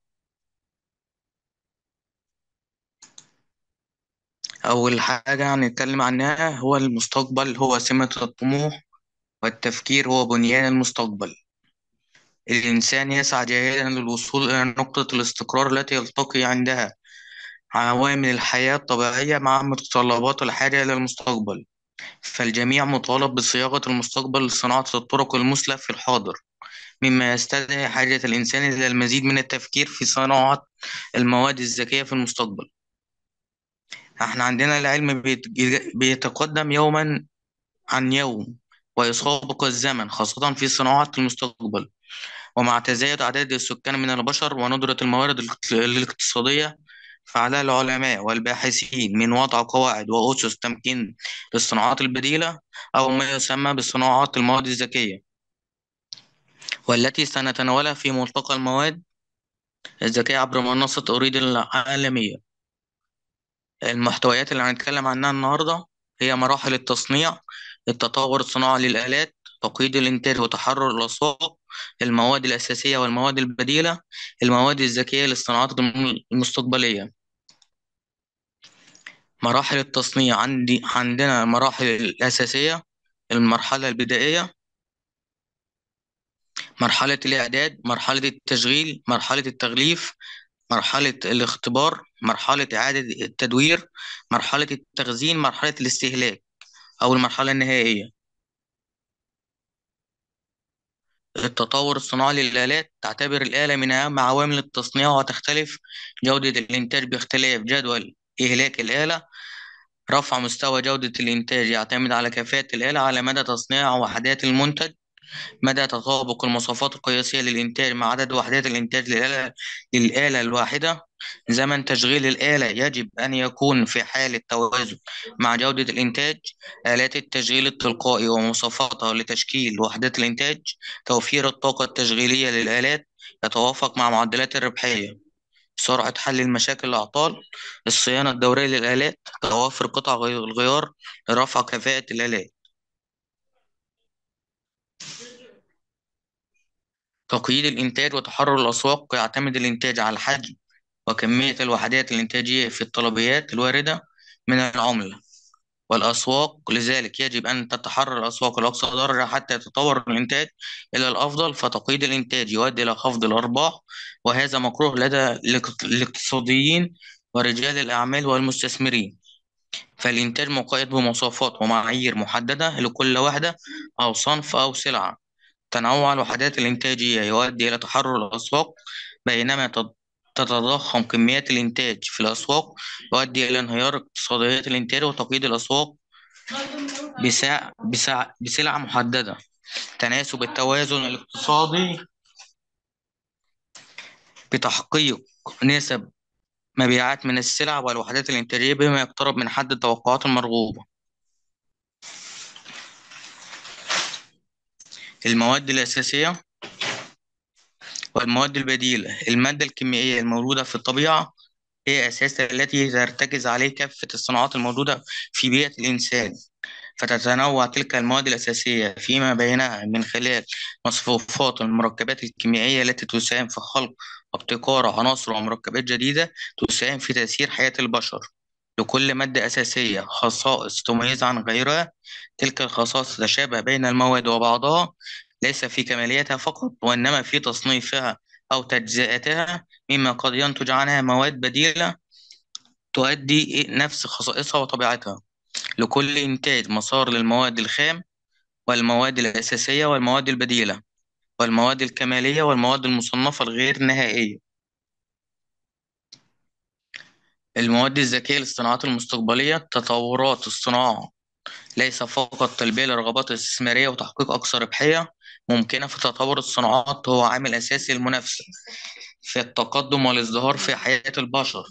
أول حاجة هنتكلم عنها هو المستقبل هو سمة الطموح والتفكير هو بنيان المستقبل. الإنسان يسعى جاهدا للوصول إلى نقطة الاستقرار التي يلتقي عندها عوامل الحياة الطبيعية مع متطلبات الحاجة إلى المستقبل. فالجميع مطالب بصياغة المستقبل لصناعة الطرق المثلى في الحاضر مما يستدعي حاجة الإنسان إلى المزيد من التفكير في صناعة المواد الذكية في المستقبل. إحنا عندنا العلم بيت- بيتقدم يوما عن يوم ويسابق الزمن خاصة في صناعة المستقبل. ومع تزايد أعداد السكان من البشر وندرة الموارد الاقت- الاقتصادية فعلى العلماء والباحثين من وضع قواعد وأسس تمكين للصناعات البديلة أو ما يسمى بصناعات المواد الذكية. والتي سنتناولها في ملتقى المواد الذكية عبر منصة أوريد العالمية. المحتويات اللي هنتكلم عنها النهاردة هي مراحل التصنيع التطور الصناعي للآلات تقييد الإنتاج وتحرر الأسواق المواد الأساسية والمواد البديلة المواد الذكية للصناعات المستقبلية. مراحل التصنيع عندي عندنا المراحل الأساسية المرحلة البدائية مرحلة الإعداد مرحلة التشغيل مرحلة التغليف مرحلة الاختبار مرحلة إعادة التدوير مرحلة التخزين مرحلة الاستهلاك أو المرحلة النهائية. التطور الصناعي للآلات تعتبر الآلة من أهم عوامل التصنيع وتختلف جودة الإنتاج باختلاف جدول إهلاك الآلة. رفع مستوى جودة الإنتاج يعتمد على كفاءة الآلة على مدى تصنيع وحدات المنتج. مدى تطابق المواصفات القياسية للإنتاج مع عدد وحدات الإنتاج للآلة, للآلة الواحدة؟ زمن تشغيل الآلة يجب أن يكون في حالة توازن مع جودة الإنتاج. آلات التشغيل التلقائي ومواصفاتها لتشكيل وحدات الإنتاج. توفير الطاقة التشغيلية للآلات. يتوافق مع معدلات الربحية. سرعة حل المشاكل الأعطال. الصيانة الدورية للآلات. توافر قطع غي- الغيار لرفع كفاءة الآلات. تقييد الإنتاج وتحرر الأسواق يعتمد الإنتاج على الحجم وكمية الوحدات الإنتاجية في الطلبيات الواردة من العملة والأسواق. لذلك يجب أن تتحرر الأسواق الأقصى ضرر حتى يتطور الإنتاج إلى الأفضل. فتقييد الإنتاج يؤدي إلى خفض الأرباح وهذا مكروه لدى الاقت- الاقتصاديين ورجال الأعمال والمستثمرين. فالإنتاج مقيد بمواصفات ومعايير محددة لكل وحدة أو صنف أو سلعة. تنوع الوحدات الإنتاجية يؤدي إلى تحرر الأسواق بينما تت- تتضخم كميات الإنتاج في الأسواق يؤدي إلى انهيار اقتصاديات الإنتاج وتقييد الأسواق بسع... بسع... بسلع محددة. تناسب التوازن الاقتصادي بتحقيق نسب مبيعات من السلع والوحدات الإنتاجية بما يقترب من حد التوقعات المرغوبة. المواد الأساسية والمواد البديلة. المادة الكيميائية الموجودة في الطبيعة هي أساس التي ترتكز عليه كافة الصناعات الموجودة في بيئة الإنسان فتتنوع تلك المواد الأساسية فيما بينها من خلال مصفوفات المركبات الكيميائية التي تساهم في خلق وابتكار عناصر ومركبات جديدة تساهم في تسيير حياة البشر. لكل مادة أساسية خصائص تميزها عن غيرها تلك الخصائص تتشابه بين المواد وبعضها ليس في كماليتها فقط وإنما في تصنيفها أو تجزئتها مما قد ينتج عنها مواد بديلة تؤدي نفس خصائصها وطبيعتها. لكل إنتاج مسار للمواد الخام والمواد الأساسية والمواد البديلة والمواد الكمالية والمواد المصنفة الغير نهائية. المواد الذكية للصناعات المستقبلية تطورات الصناعة. ليس فقط تلبية للرغبات الاستثمارية وتحقيق أقصى ربحية ممكنة في تطور الصناعات هو عامل أساسي للمنافسة في التقدم والازدهار في حياة البشر.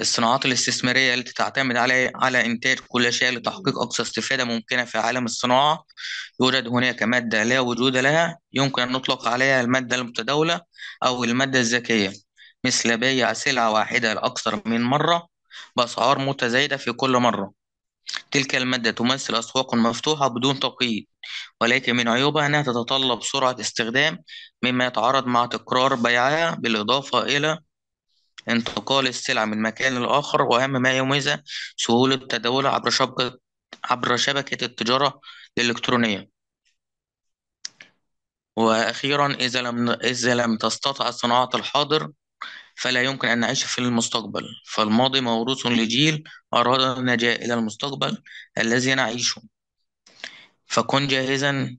الصناعات الاستثمارية التي تعتمد على على إنتاج كل شيء لتحقيق أقصى استفادة ممكنة في عالم الصناعة. يوجد هناك مادة لا وجود لها يمكن أن نطلق عليها المادة المتداولة أو المادة الذكية. مثل بيع سلعة واحدة لأكثر من مرة بأسعار متزايدة في كل مرة. تلك المادة تمثل أسواق مفتوحة بدون تقييد ولكن من عيوبها أنها تتطلب سرعة استخدام مما يتعارض مع تكرار بيعها بالإضافة إلى انتقال السلع من مكان لآخر وأهم ما يميزها سهولة تداولها عبر شبكة عبر شبكة التجارة الإلكترونية. وأخيرا إذا لم إذا لم تستطع صناعة الحاضر فلا يمكن أن نعيش في المستقبل. فالماضي موروث لجيل أراد النجاة إلى المستقبل الذي نعيشه. فكن جاهزا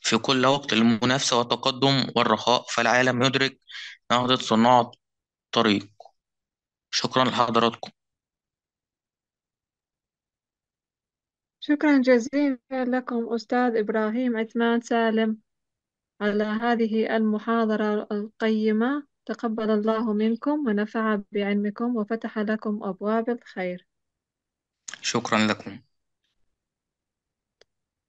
في كل وقت للمنافسة والتقدم والرخاء فالعالم يدرك نهضة صناع الطريق. شكرا لحضراتكم. شكرا جزيلا لكم أستاذ إبراهيم عثمان سالم على هذه المحاضرة القيمة. تقبل الله منكم ونفع بعلمكم وفتح لكم أبواب الخير. شكرا لكم.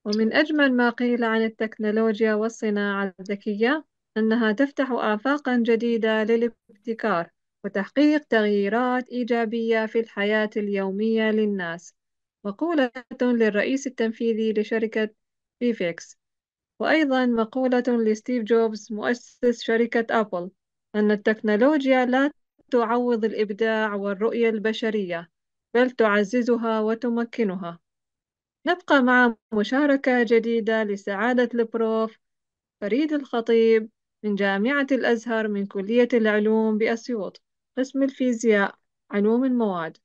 ومن أجمل ما قيل عن التكنولوجيا والصناعة الذكية أنها تفتح آفاقا جديدة للابتكار وتحقيق تغييرات إيجابية في الحياة اليومية للناس. مقولة للرئيس التنفيذي لشركة بيفيكس وأيضا مقولة لستيف جوبز مؤسس شركة أبل. أن التكنولوجيا لا تعوض الإبداع والرؤية البشرية بل تعززها وتمكنها. نبقى مع مشاركة جديدة لسعادة البروف فريد الخطيب من جامعة الأزهر من كلية العلوم بأسيوط قسم الفيزياء علوم المواد.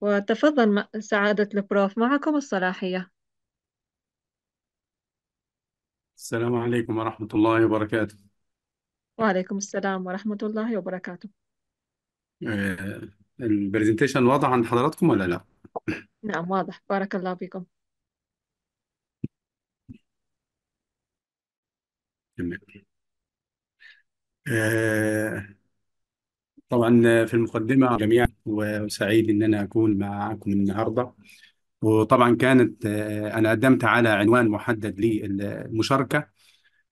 وتفضل سعادة البروف معكم الصلاحية. السلام عليكم ورحمة الله وبركاته. وعليكم السلام ورحمة الله وبركاته. آه، البرزنتيشن واضح عند حضراتكم ولا لا؟ نعم واضح. بارك الله فيكم. تمام. آه، طبعا في المقدمة جميعا وسعيد إن أنا أكون معكم النهاردة. وطبعا كانت آه، أنا قدمت على عنوان محدد للمشاركة.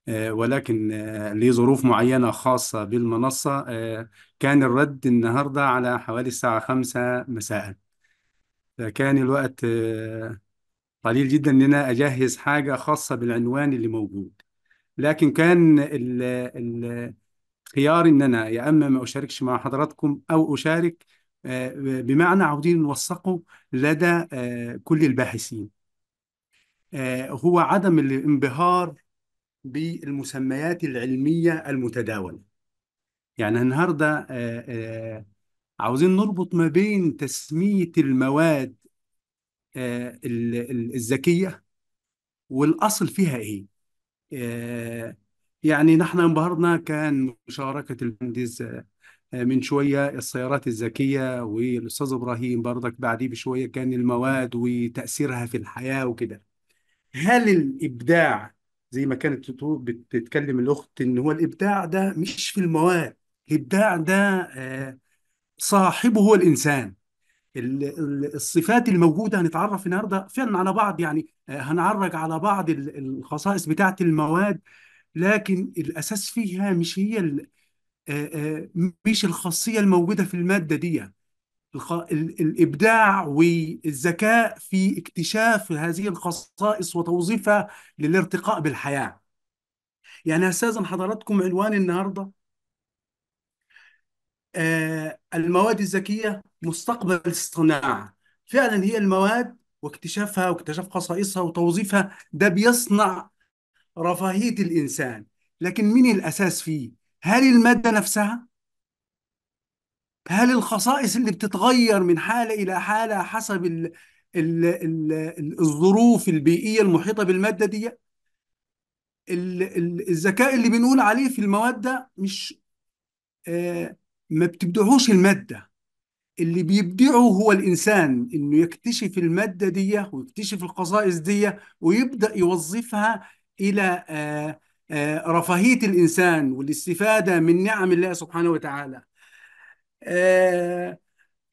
ولكن آه، لظروف معينة خاصة بالمنصة آه، كان الرد النهاردة على حوالي الساعة خمسة مساء. فكان الوقت آه، قليل جدا إن أنا أجهز حاجة خاصة بالعنوان اللي موجود. لكن كان ال- ال- خيار إن أنا يا أما ما أشاركش مع حضراتكم أو أشارك آه، بمعنى عاوزين نوثقه لدى آه، كل الباحثين. آه، هو عدم الانبهار بالمسميات العلمية المتداولة. يعني النهاردة آه، آه، عاوزين نربط ما بين تسمية المواد آه، ال- ال- الذكية والأصل فيها إيه. يعني نحن انبهرنا كان مشاركة المهندس من شوية السيارات الذكية والأستاذ إبراهيم برضك بعديه بشوية كان المواد وتأثيرها في الحياة وكده. هل الإبداع زي ما كانت بتتكلم الأخت إن هو الإبداع ده مش في المواد. الإبداع ده آه، صاحبه هو الإنسان. ال- ال- الصفات الموجودة هنتعرف النهاردة فعلا على بعض يعني آه، هنعرج على بعض ال- الخصائص بتاعت المواد لكن الأساس فيها مش هي آه، مش الخاصية الموجودة في المادة دي. الخ... ال... الإبداع والذكاء في اكتشاف هذه الخصائص وتوظيفها للارتقاء بالحياة يعني هستاذن حضراتكم عنوان النهاردة آه المواد الذكية مستقبل الصناعة فعلا هي المواد واكتشافها واكتشاف خصائصها وتوظيفها ده بيصنع رفاهية الإنسان لكن مين الأساس فيه؟ هل المادة نفسها؟ هل الخصائص اللي بتتغير من حالة إلى حالة حسب ال ال ال الظروف البيئية المحيطة بالمادة دي؟ ال- ال- الذكاء اللي بنقول عليه في المواد ده مش آه، ما بتبدعوش المادة. اللي بيبدعه هو الإنسان إنه يكتشف المادة دي ويكتشف الخصائص دي ويبدأ يوظفها إلى آه، آه، رفاهية الإنسان والاستفادة من نعم الله سبحانه وتعالى. آه،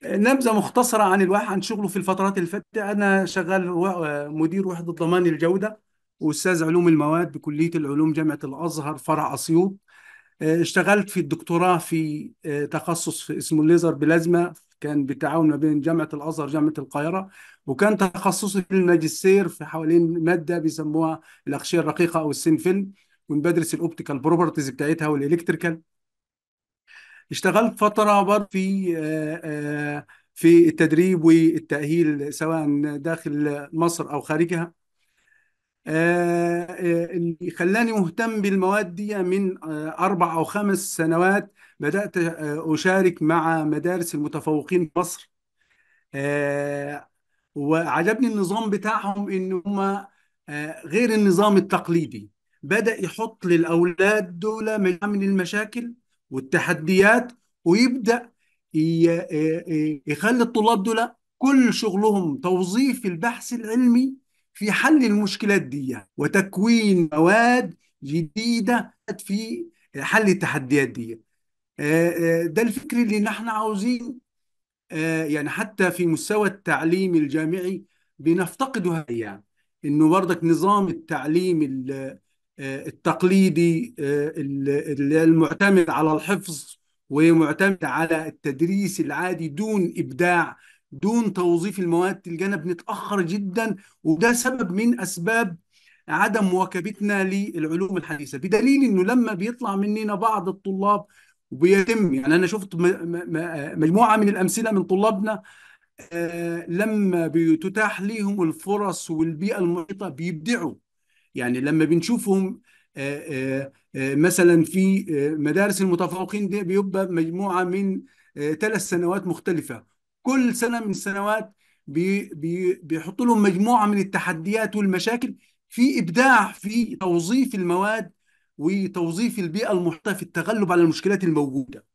نبذة مختصرة عن الواحد عن شغله في الفترات اللي فاتت. أنا شغال و- مدير وحدة ضمان الجودة وأستاذ علوم المواد بكلية العلوم جامعة الأزهر فرع أسيوط. آه، اشتغلت في الدكتوراه في آه، تخصص في اسمه ال laser plasma كان بالتعاون ما بين جامعة الأزهر جامعة القاهرة. وكان تخصصي في الماجستير في حوالين مادة بيسموها الأغشية الرقيقة أو ال thin film وبدرس ال optical properties بتاعتها وال electrical. اشتغلت فترة برضه في آه، آه، في التدريب والتأهيل سواء داخل مصر أو خارجها. آه، اللي خلاني مهتم بالمواد دي من أربع أو خمس سنوات بدأت آه، أشارك مع مدارس المتفوقين في مصر وعجبني النظام بتاعهم إن هم غير النظام التقليدي بدأ يحط للأولاد دول مجموعة من المشاكل والتحديات ويبدأ ي- آه، يخلي الطلاب دول كل شغلهم توظيف البحث العلمي في حل المشكلات دي وتكوين مواد جديدة في حل التحديات دي. آه، آه، ده الفكر اللي نحن عاوزين آه، يعني حتى في مستوى التعليم الجامعي بنفتقده هيا إنه برضك نظام التعليم ال- آه، التقليدي آه، ال- ال- المعتمد على الحفظ ومعتمد على التدريس العادي دون إبداع دون توظيف المواد تلقانا بنتاخر جدا وده سبب من أسباب عدم مواكبتنا للعلوم الحديثة. بدليل إنه لما بيطلع مننا بعض الطلاب وبيتم يعني أنا شفت م- مجموعة من الأمثلة من طلابنا آه، لما بتتاح لهم الفرص والبيئة المحيطة بيبدعوا. يعني لما بنشوفهم آه، آه، آه، مثلا في مدارس المتفوقين دي بيبقى مجموعة من ثلاث سنوات مختلفة. كل سنة من السنوات بي بي بيحطوا لهم مجموعة من التحديات والمشاكل في إبداع في توظيف المواد وتوظيف البيئة المحيطة في التغلب على المشكلات الموجودة.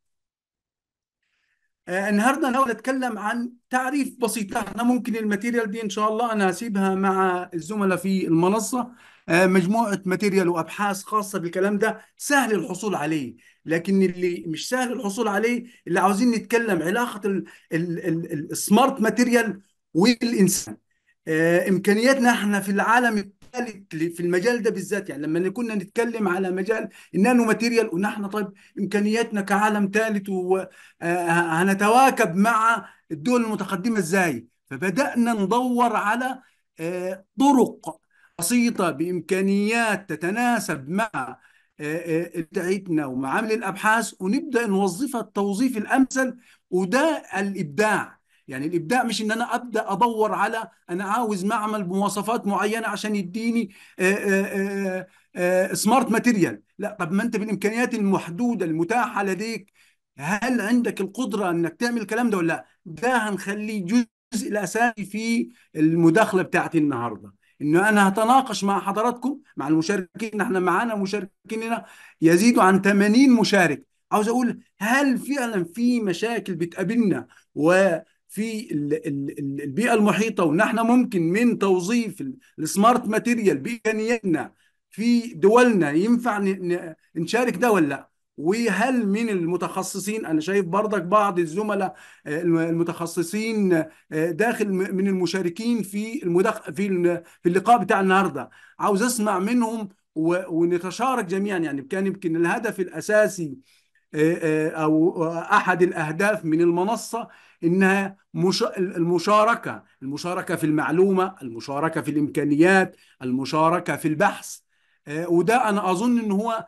آه، النهارده أنا اتكلم عن تعريف بسيط. إحنا ممكن ال material دي إن شاء الله أنا هسيبها مع الزملاء في المنصة. مجموعة material وأبحاث خاصة بالكلام ده سهل الحصول عليه. لكن اللي مش سهل الحصول عليه اللي عاوزين نتكلم علاقة ال- ال- ال- ال smart material والإنسان. آه، إمكانياتنا إحنا في العالم الثالث في المجال ده بالذات. يعني لما كنا نتكلم على مجال النانو ماتيريال ونحن طيب إمكانياتنا كعالم ثالث وهنتواكب مع الدول المتقدمة إزاي؟ فبدأنا ندور على آه، طرق بسيطة بإمكانيات تتناسب مع بتاعتنا ومعامل الأبحاث ونبدأ نوظفها التوظيف الأمثل وده الإبداع. يعني الإبداع مش إن أنا أبدأ أدور على أنا عاوز معمل بمواصفات معينة عشان يديني smart material لا طب ما أنت بالإمكانيات المحدودة المتاحة لديك هل عندك القدرة إنك تعمل الكلام ده ولا لا؟ ده هنخليه جزء الأساسي في المداخلة بتاعتي النهارده. إنه أنا هتناقش مع حضراتكم مع المشاركين إحنا معانا مشاركين هنا يزيدوا عن 80 مشارك. عاوز أقول هل فعلا في مشاكل بتقابلنا؟ وفي ال- ال- ال- البيئة المحيطة ونحن ممكن من توظيف ال- ال smart material بامكانياتنا في دولنا ينفع نشارك ده ولا لأ؟ وهل من المتخصصين أنا شايف برضك بعض الزملاء آه، المتخصصين آه، داخل من المشاركين في المدخ... في في اللقاء بتاع النهارده. عاوز أسمع منهم. ونتشارك جميعا. يعني كان يمكن الهدف الأساسي أو أحد الأهداف من المنصة إنها مش... المشاركة. المشاركة في المعلومة المشاركة في الإمكانيات المشاركة في البحث. آه، وده أنا أظن إن هو آه، آه،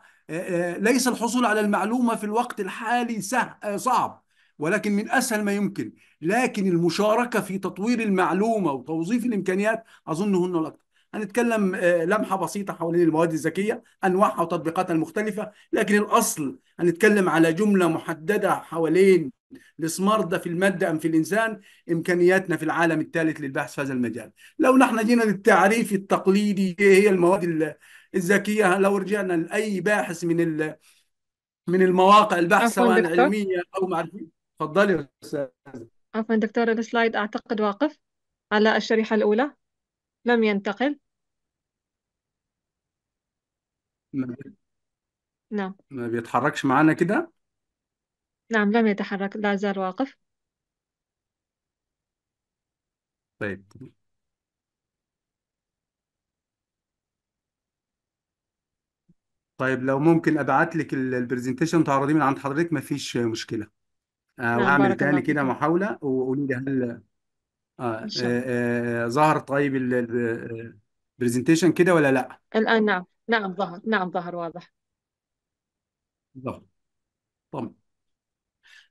ليس الحصول على المعلومة في الوقت الحالي. آه، صعب ولكن من أسهل ما يمكن لكن المشاركة في تطوير المعلومة وتوظيف الإمكانيات اظن هن الأكثر هنتكلم آه، لمحة بسيطة حوالين المواد الذكية أنواعها وتطبيقاتها المختلفة لكن الأصل هنتكلم على جملة محددة حوالين السمارت ده في المادة أم في الإنسان إمكانياتنا في العالم الثالث للبحث في هذا المجال لو نحن جينا للتعريف التقليدي إيه هي المواد ال- الذكية لو رجعنا لأي باحث من ال- من المواقع البحث سواء علمية أو معرفية. تفضلي يا أستاذ. عفوا دكتور السلايد أعتقد واقف على الشريحة الأولى. لم ينتقل. ما نعم. ما بيتحركش معانا كده؟ نعم لم يتحرك لا زال واقف. طيب. طيب لو ممكن أبعت لك ال presentation تعرضيه من عند حضرتك ما فيش مشكلة. آه نعم وأعمل بارك الله تاني كده فيكم. محاولة وقولي لي هل آه إن شاء الله. آه آه ظهر طيب ال presentation كده ولا لأ؟ الآن نعم. نعم ظهر. نعم ظهر واضح. ظهر. طب.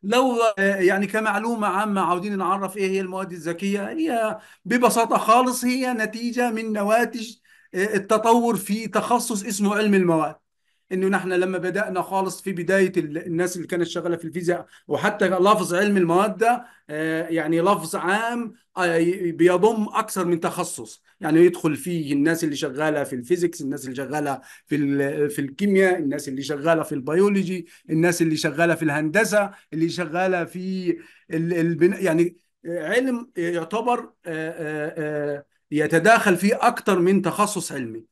لو آه، يعني كمعلومة عامة عاوزين نعرف إيه هي المواد الذكية هي ببساطة خالص هي نتيجة من نواتج آه، التطور في تخصص اسمه علم المواد. إنه نحن لما بدأنا خالص في بداية ال- الناس اللي كانت شغالة في الفيزياء وحتى لفظ علم المواد آه، يعني لفظ عام آه، بيضم أكثر من تخصص. يعني يدخل فيه الناس اللي شغالة في الفيزيكس الناس اللي شغالة في في الكيمياء الناس اللي شغالة في البيولوجي الناس اللي شغالة في الهندسة اللي شغالة في ال- البناء يعني علم يعتبر آه، يتداخل فيه أكثر من تخصص علمي.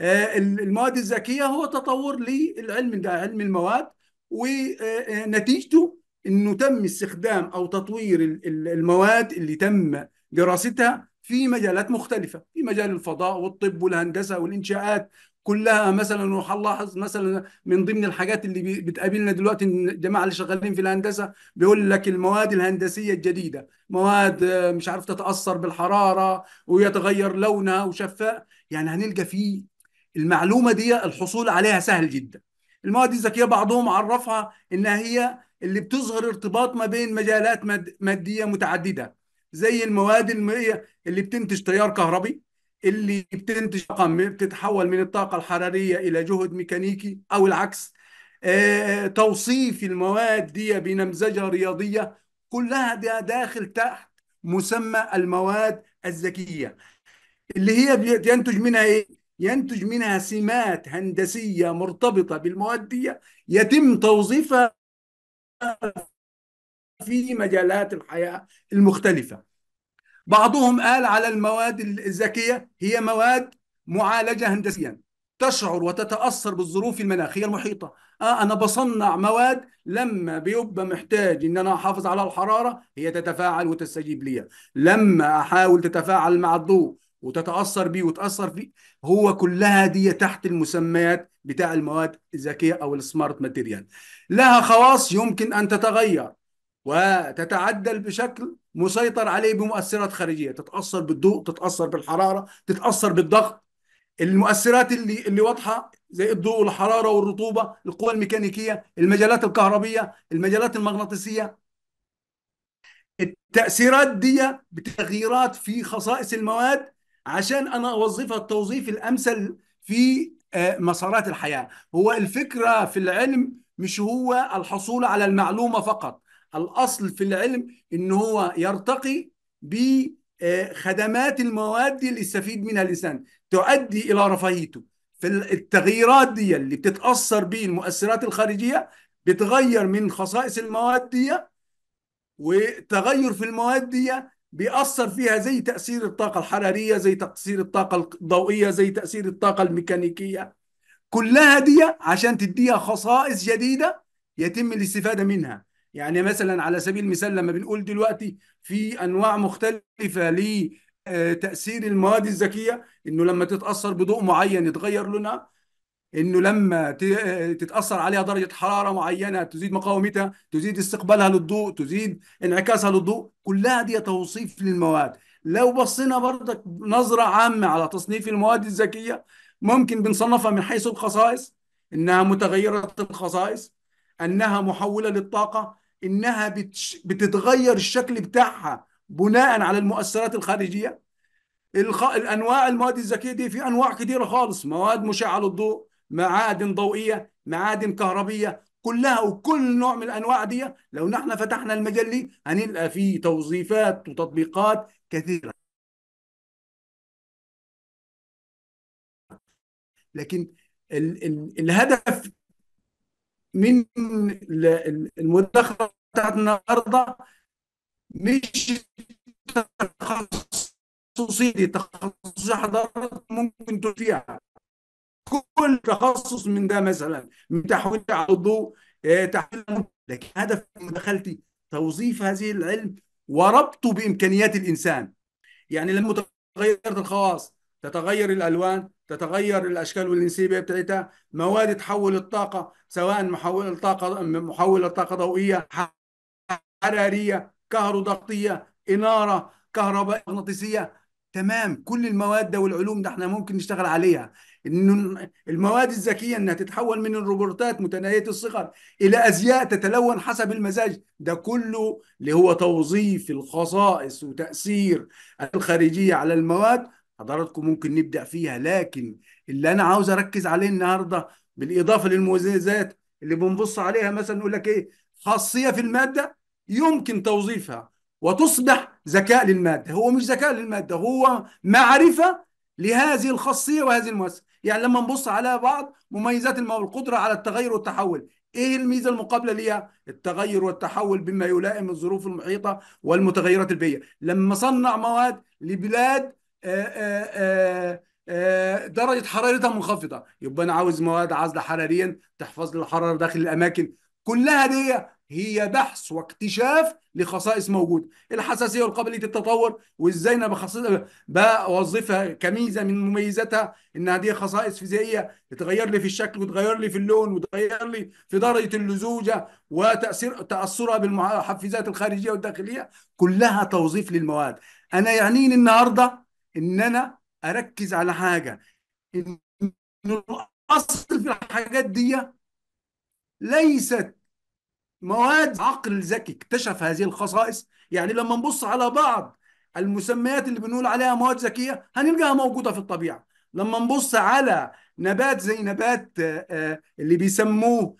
المواد الذكية هو تطور للعلم ده علم المواد ونتيجته إنه تم استخدام أو تطوير ال- ال- المواد اللي تم دراستها في مجالات مختلفة في مجال الفضاء والطب والهندسة والإنشاءات كلها مثلا وهنلاحظ مثلا من ضمن الحاجات اللي بتقابلنا دلوقتي إن الجماعة اللي شغالين في الهندسة بيقول لك المواد الهندسية الجديدة مواد آه، مش عارف تتأثر بالحرارة ويتغير لونها وشفاء يعني هنلقى فيه المعلومة دي الحصول عليها سهل جدا. المواد الذكية بعضهم عرفها إنها هي اللي بتظهر ارتباط ما بين مجالات ماد- مادية متعددة زي المواد المائية اللي بتنتج تيار كهربي اللي بتنتج طاقة م- بتتحول من الطاقة الحرارية إلى جهد ميكانيكي أو العكس. آه، توصيف المواد دي بنمذجة رياضية كلها ده داخل تحت مسمى المواد الذكية. اللي هي بي- ينتج منها إيه؟ ينتج منها سمات هندسية مرتبطة بالمواد دي يتم توظيفها في مجالات الحياة المختلفة. بعضهم قال على المواد الذكية هي مواد معالجة هندسيا تشعر وتتأثر بالظروف المناخية المحيطة. آه أنا بصنع مواد لما بيبقى محتاج إن أنا أحافظ على الحرارة هي تتفاعل وتستجيب لي. لما أحاول تتفاعل مع الضوء وتتأثر بيه وتأثر فيه هو كلها دي تحت المسميات بتاع المواد الذكية أو السمارت ماتيريال لها خواص يمكن أن تتغير وتتعدل بشكل مسيطر عليه بمؤثرات خارجية. تتأثر بالضوء تتأثر بالحرارة تتأثر بالضغط. المؤثرات اللي اللي واضحة زي الضوء والحرارة والرطوبة القوى الميكانيكية المجالات الكهربية المجالات المغناطيسية. التأثيرات دي بتغييرات في خصائص المواد عشان أنا أوظفها التوظيف الأمثل في آه، مسارات الحياة. هو الفكرة في العلم مش هو الحصول على المعلومة فقط. الأصل في العلم إن هو يرتقي بخدمات المواد اللي يستفيد منها الإنسان تؤدي إلى رفاهيته. فالتغييرات دي اللي بتتأثر به المؤثرات الخارجية بتغير من خصائص المواد دي وتغير في المواد دي بيأثر فيها زي تأثير الطاقة الحرارية زي تأثير الطاقة الضوئية زي تأثير الطاقة الميكانيكية. كلها دي عشان تديها خصائص جديدة يتم الاستفادة منها. يعني مثلا على سبيل المثال لما بنقول دلوقتي في أنواع مختلفة لتأثير المواد الذكية إنه لما تتأثر بضوء معين يتغير لونها إنه لما تتأثر عليها درجة حرارة معينة تزيد مقاومتها تزيد استقبالها للضوء تزيد انعكاسها للضوء كلها دي توصيف للمواد لو بصينا برضك نظرة عامة على تصنيف المواد الذكية ممكن بنصنفها من حيث الخصائص إنها متغيرة الخصائص إنها محولة للطاقة إنها. بتتغير الشكل بتاعها بناء على المؤثرات الخارجية الخ... الأنواع المواد الذكية دي في أنواع كثيره خالص مواد مشعة للضوء معادن ضوئية معادن كهربية كلها وكل نوع من الأنواع دي لو نحن فتحنا المجال ليه هنلقى فيه توظيفات وتطبيقات كثيرة. لكن ال... ال... الهدف من ال- ال- المداخلة بتاعت النهارده مش تخصصي تخصص حضارات ممكن تفيها كل تخصص من ده مثلا من تحويل على الضوء آه، تحويل لكن هدف مداخلتي توظيف هذه العلم وربطه بإمكانيات الإنسان. يعني لما تغيرت الخواص تتغير الألوان تتغير الأشكال والإنسيابية بتاعتها مواد تحول الطاقة سواء محول الطاقة محول الطاقة ضوئية حرارية كهروضغطية إنارة كهرباء مغناطيسية. تمام كل المواد ده والعلوم ده إحنا ممكن نشتغل عليها. إنه المواد الذكية إنها تتحول من الروبوتات متناهية الصغر إلى أزياء تتلون حسب المزاج. ده كله اللي هو توظيف الخصائص وتأثير الخارجية على المواد. حضراتكم ممكن نبدأ فيها لكن اللي أنا عاوز أركز عليه النهارده بالإضافة للمميزات اللي بنبص عليها مثلا نقول لك إيه خاصية في المادة يمكن توظيفها وتصبح ذكاء للمادة. هو مش ذكاء للمادة هو معرفة لهذه الخاصية وهذه المؤسسة. يعني لما نبص على بعض مميزات الماء القدرة على التغير والتحول. إيه الميزة المقابلة ليها التغير والتحول بما يلائم الظروف المحيطة والمتغيرات البيئية. لما صنع مواد لبلاد آآ آآ آآ درجة حرارتها منخفضة. يبقى أنا عاوز مواد عازلة حراريا تحفظ لي الحرارة داخل الأماكن. كلها دي هي بحث واكتشاف لخصائص موجودة. الحساسية والقابلية التطور وإزاي أنا بوظفها كميزة من مميزاتها انها دي خصائص فيزيائية تتغير لي في الشكل وتغير لي في اللون وتغير لي في درجة اللزوجة وتاثير تأثرها بالمحفزات الخارجية والداخلية. كلها توظيف للمواد. أنا يعنيني النهارده إن أنا أركز على حاجة. ان الاصل في الحاجات دي ليست مواد عقل الذكي اكتشف هذه الخصائص. يعني لما نبص على بعض المسميات اللي بنقول عليها مواد ذكية هنلقاها موجودة في الطبيعة. لما نبص على نبات زي نبات اللي بيسموه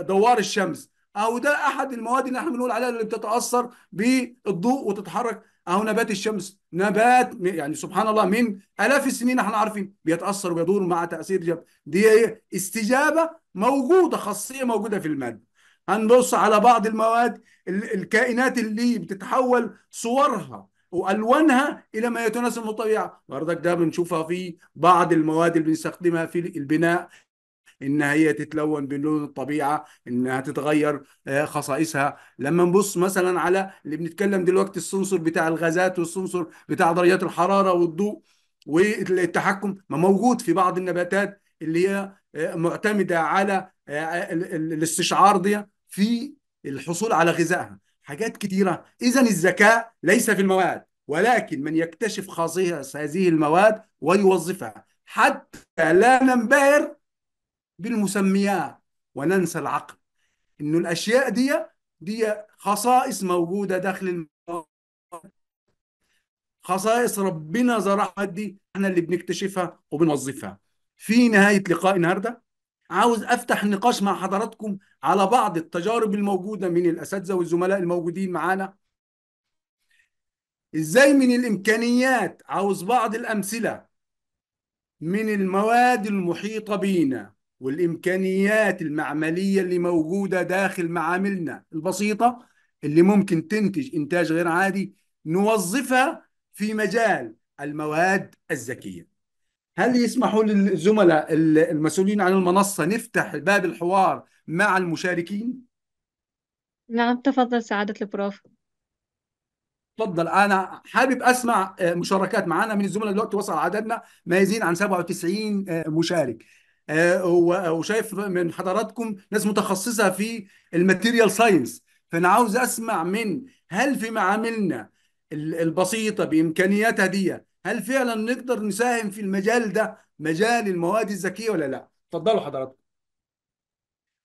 دوار الشمس أو ده أحد المواد اللي إحنا بنقول عليها اللي بتتأثر بالضوء وتتحرك أهو نبات الشمس. نبات يعني سبحان الله من آلاف السنين إحنا عارفين بيتأثر ويدور مع تأثير جب دي استجابة موجودة خاصية موجودة في المادة. هنبص على بعض المواد الكائنات اللي بتتحول صورها وألوانها إلى ما يتناسب مع الطبيعة. برضك ده بنشوفها في بعض المواد اللي بنستخدمها في البناء إنها هي تتلون بلون الطبيعة إنها تتغير خصائصها. لما نبص مثلا على اللي بنتكلم دلوقتي السنسور بتاع الغازات والسنسور بتاع درجات الحرارة والضوء والتحكم ما موجود في بعض النباتات اللي هي معتمدة على الاستشعار دي. في الحصول على غذائها. حاجات كتيرة. اذا الذكاء ليس في المواد ولكن من يكتشف خاصيه هذه المواد ويوظفها. حتى لا ننبهر بالمسميات. وننسى العقل. إنه الأشياء دي دي خصائص موجودة داخل المواد. خصائص ربنا زرعها دي إحنا اللي بنكتشفها وبنوظفها. في نهاية لقاء النهارده. عاوز أفتح النقاش مع حضراتكم على بعض التجارب الموجودة من الأساتذة والزملاء الموجودين معانا. إزاي من الإمكانيات عاوز بعض الأمثلة من المواد المحيطة بينا والإمكانيات المعملية اللي موجودة داخل معاملنا البسيطة اللي ممكن تنتج إنتاج غير عادي نوظفها في مجال المواد الذكية. هل يسمحوا للزملاء المسؤولين عن المنصة نفتح باب الحوار مع المشاركين؟ نعم تفضل سعادة البروف. تفضل. أنا حابب أسمع مشاركات معنا من الزملاء دلوقتي وصل عددنا ما يزيد عن 97 مشارك. وشايف من حضراتكم ناس متخصصة في ال material science. فأنا عاوز أسمع من هل في معاملنا البسيطة بإمكانياتها دي هل فعلا نقدر نساهم في المجال ده مجال المواد الذكية ولا لا؟ اتفضلوا حضراتكم.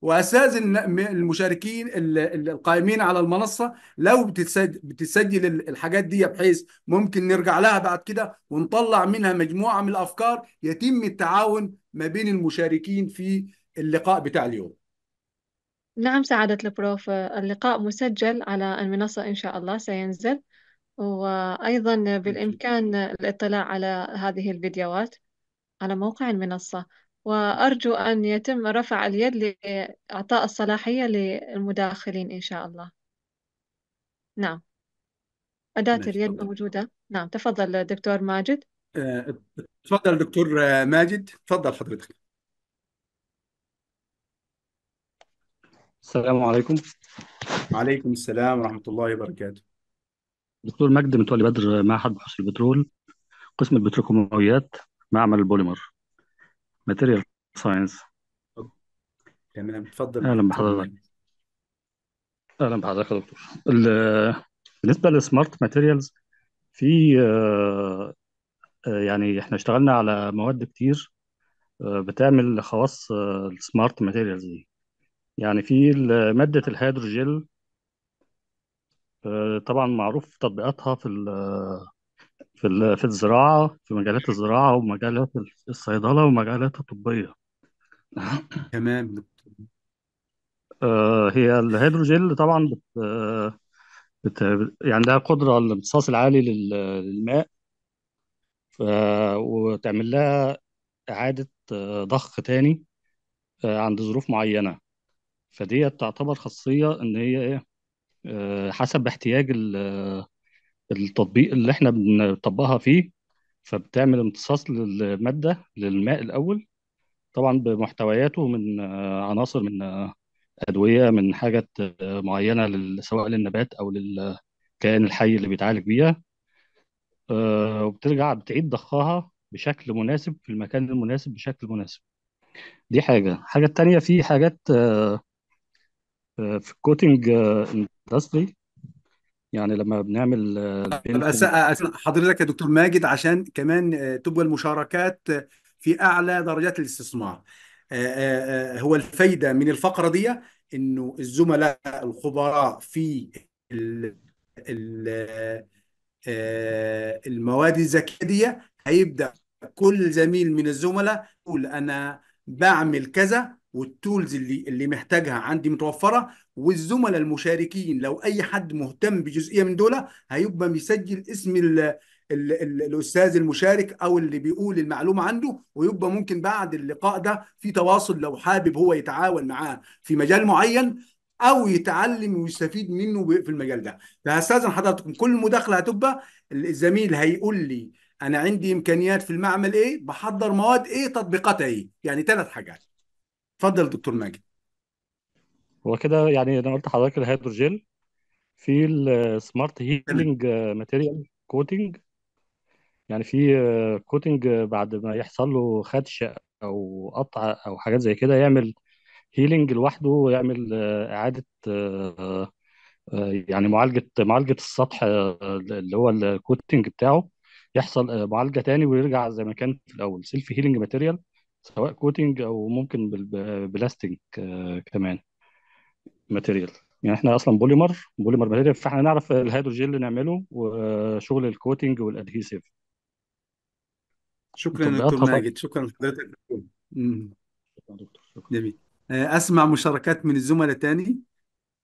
وأساس المشاركين القائمين على المنصة لو بتسجل الحاجات دي بحيث ممكن نرجع لها بعد كده ونطلع منها مجموعة من الأفكار يتم التعاون ما بين المشاركين في اللقاء بتاع اليوم. نعم سعادة البروف. اللقاء مسجل على المنصة إن شاء الله سينزل. وأيضا بالإمكان الاطلاع على هذه الفيديوهات على موقع المنصة وأرجو أن يتم رفع اليد لإعطاء الصلاحية للمداخلين إن شاء الله. نعم. أداة ماشي اليد تفضل. موجودة. نعم تفضل دكتور ماجد. آه، تفضل دكتور ماجد. تفضل حضرتك. السلام عليكم. وعليكم السلام ورحمة الله وبركاته. دكتور مجدي متولي بدر معهد بحوث البترول؟ قسم البتروكيماويات معمل البوليمر. material science تمام اتفضل. أهلا بحضرتك. أهلا بحضرتك يا دكتور. ال- بالنسبة لل smart materials في آه، آه، يعني إحنا اشتغلنا على مواد كتير آه، بتعمل خواص ال smart materials دي. يعني في مادة ال hydrogel طبعا معروف تطبيقاتها في ال- في ال- في الزراعة في مجالات الزراعة ومجالات الصيدلة ومجالات الطبية. تمام. دكتور آه، هي الهيدروجيل طبعا بت آه، بت يعني لها قدرة على الامتصاص العالي لل- للماء ف- وتعمل لها إعادة آه، ضخ تاني آه، عند ظروف معينة. فدي تعتبر خاصية إن هي إيه؟ آه، حسب احتياج آه، التطبيق اللي إحنا بنطبقها فيه فبتعمل امتصاص للمادة للماء الأول طبعا بمحتوياته من آه، عناصر من آه، أدوية من حاجات آه، معينة سواء للنبات أو للكائن الحي اللي بيتعالج بيها. آه، وبترجع بتعيد ضخها بشكل مناسب في المكان المناسب بشكل مناسب. دي حاجة. الحاجة التانية في حاجات آه، آه، في ال coating industry يعني لما بنعمل آه، طب ال painting أس- أس- حضرتك يا دكتور ماجد عشان كمان آه، تبقى المشاركات في أعلى درجات الاستثمار. آه، هو الفايدة من الفقرة دي إنه الزملاء الخبراء في ال- ال- المواد الذكية دي هيبدأ كل زميل من الزملاء يقول أنا بعمل كذا والتولز اللي اللي محتاجها عندي متوفرة والزملاء المشاركين لو أي حد مهتم بجزئية من دول هيبقى مسجل اسم ال ال ال الأستاذ المشارك أو اللي بيقول المعلومة عنده ويبقى ممكن بعد اللقاء ده في تواصل لو حابب هو يتعاون معاه في مجال معين أو يتعلم ويستفيد منه في المجال ده. فهستاذن حضراتكم كل مداخلة هتبقى الزميل هيقول لي أنا عندي إمكانيات في المعمل إيه بحضر مواد إيه تطبيقاتها إيه. يعني ثلاث حاجات. اتفضل دكتور ماجد هو كده يعني أنا قلت لحضرتك ال hydrogel في ال smart healing material coating يعني في coating بعد ما يحصل له خدش أو قطع أو حاجات زي كده يعمل healing لوحده آه، آه، يعني معالجة معالجة السطح اللي هو ال coating بتاعه. يحصل معالجة تاني ويرجع زي ما كان في الأول. self-healing material سواء coating أو ممكن بالبلاستيك كمان material. يعني إحنا أصلا polymer polymer material فإحنا نعرف ال hydrogel اللي نعمله وشغل ال coating وال adhesive. شكرا يا دكتور ماجد. شكرا. لحضرتك دكتور. جميل. آه، أسمع مشاركات من الزملاء تاني.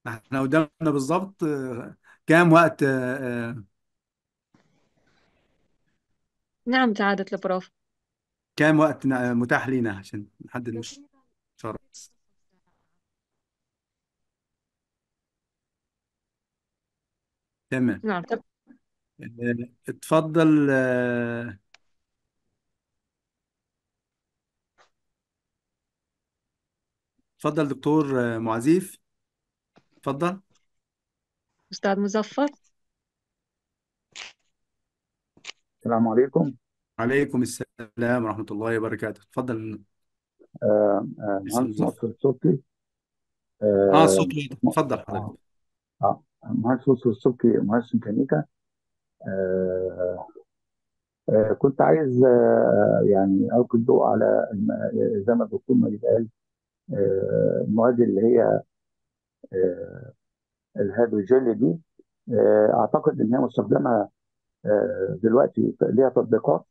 إحنا قدامنا بالظبط آه، كام وقت آه، آه، نعم سعادة البروف كام وقت متاح لنا عشان نحدد المشاركة تمام. نعم طب آه، اتفضل آه، اتفضل دكتور آه، معزيف. اتفضل. أستاذ مظفر. السلام عليكم. عليكم السلام ورحمة الله وبركاته. اتفضل آه، آه، اسم مهندس مظفر السبكي آه آه، الصوت واضح اتفضل آه، حضرتك. آه، مهندس ناصر السبكي مهندس ميكانيكا. آه، آه، كنت عايز آه، يعني ألقي الضوء على الم- زي ما الدكتور مجيد قال آه، المواد اللي هي آه، الهيدروجيل دي. آه، أعتقد إن هي مستخدمة آه، دلوقتي ليها تطبيقات.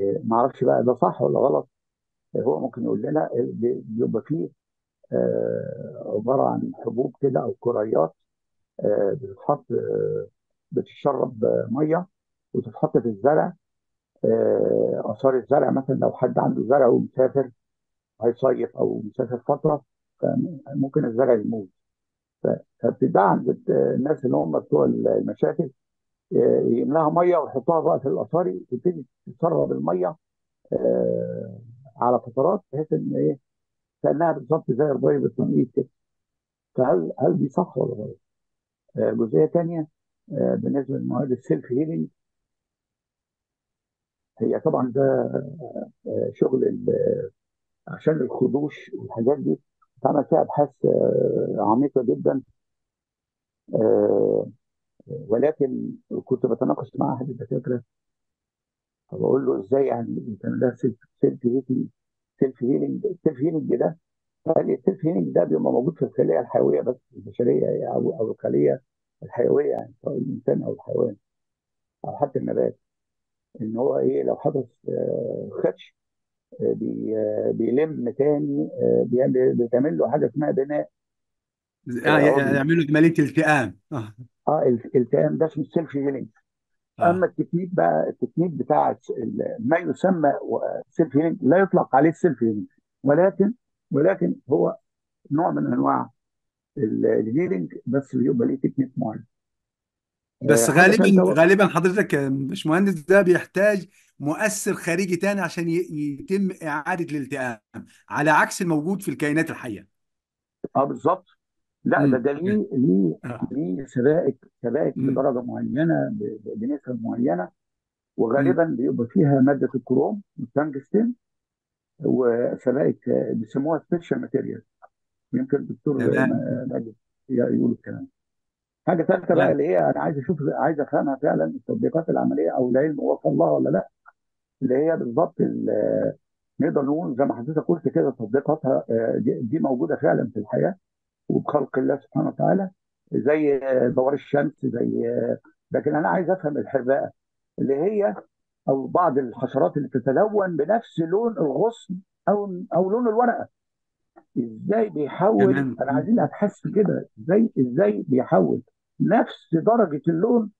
آه، معرفش بقى ده صح ولا غلط. هو ممكن يقول لنا بي- بيبقى فيه آه، عبارة عن حبوب كده أو كريات آه، بتتحط آه، بتشرب آه، مية وتتحط في الزرع آثار الزرع مثلا لو حد عنده زرع ومسافر هيصيف أو مسافر فترة ممكن الزرع يموت. ف- فبتبقى عند الناس اللي هم بتوع المشاتل آه، يملاها مية ويحطوها بقى في الاثاري وتبتدي تسرب المية آه، على فترات بحيث إن إيه كأنها بالظبط زي الري بالتنقيط كده فهل هل دي صح ولا غلط؟ آه، جزئية ثانية بالنسبة لمواد ال self-healing هي طبعا ده آه، شغل عشان الخدوش والحاجات دي اتعمل فيها أبحاث آه، عميقة جدا آه، ولكن كنت بتناقش مع أحد الدكاترة فبقول له إزاي يعني كان ده self-healing self-healing ال self-healing ده؟ قال لي ال self-healing ده بيبقى موجود في الخلية الحيوية بس البشرية أو أو الخلية الحيوية يعني سواء الإنسان أو الحيوان أو حتى النبات. إن هو إيه لو حدث آه، خدش آه، آه، بيلم تاني بيعمل- بيتعمل له حاجة اسمها بناء. يعملوا عمليه التئام آه آه ال- التئام ده اسمه self-healing. أما آه التكنيك بقى التكنيك بتاع ما يسمى self-healing لا يطلق عليه self-healing. ولكن ولكن هو نوع من أنواع ال- ال healing بس بيبقى ليه تكنيك معين. آه، بس حاجة غالبا غالبا حضرتك باشمهندس ده بيحتاج مؤثر خارجي تاني عشان يتم إعادة الالتئام على عكس الموجود في الكائنات الحية. آه بالظبط. لا ده ده ليه ليه آه. ليه سبائك سبائك بدرجة معينة بنسب معينة وغالبا بيبقى فيها مادة الكروم والتنجستين وسبائك آه، بيسموها special material يمكن الدكتور آه، يقول الكلام. حاجة ثالثه بقى اللي هي أنا عايز أشوف عايز أفهمها فعلا التطبيقات العملية أو العلم وصل لها ولا لا اللي هي بالظبط ال- نقدر نقول زي ما حضرتك قلت كده تطبيقاتها آه، دي دي موجودة فعلا في الحياة. وبخلق الله سبحانه وتعالى زي آه، دوار الشمس زي آه، لكن أنا عايز أفهم الحرباء اللي هي أو بعض الحشرات اللي تتلون بنفس لون الغصن أو أو لون الورقة. إزاي بيحول؟ أنا عايزين أبحث في كده. إزاي إزاي بيحول نفس درجة اللون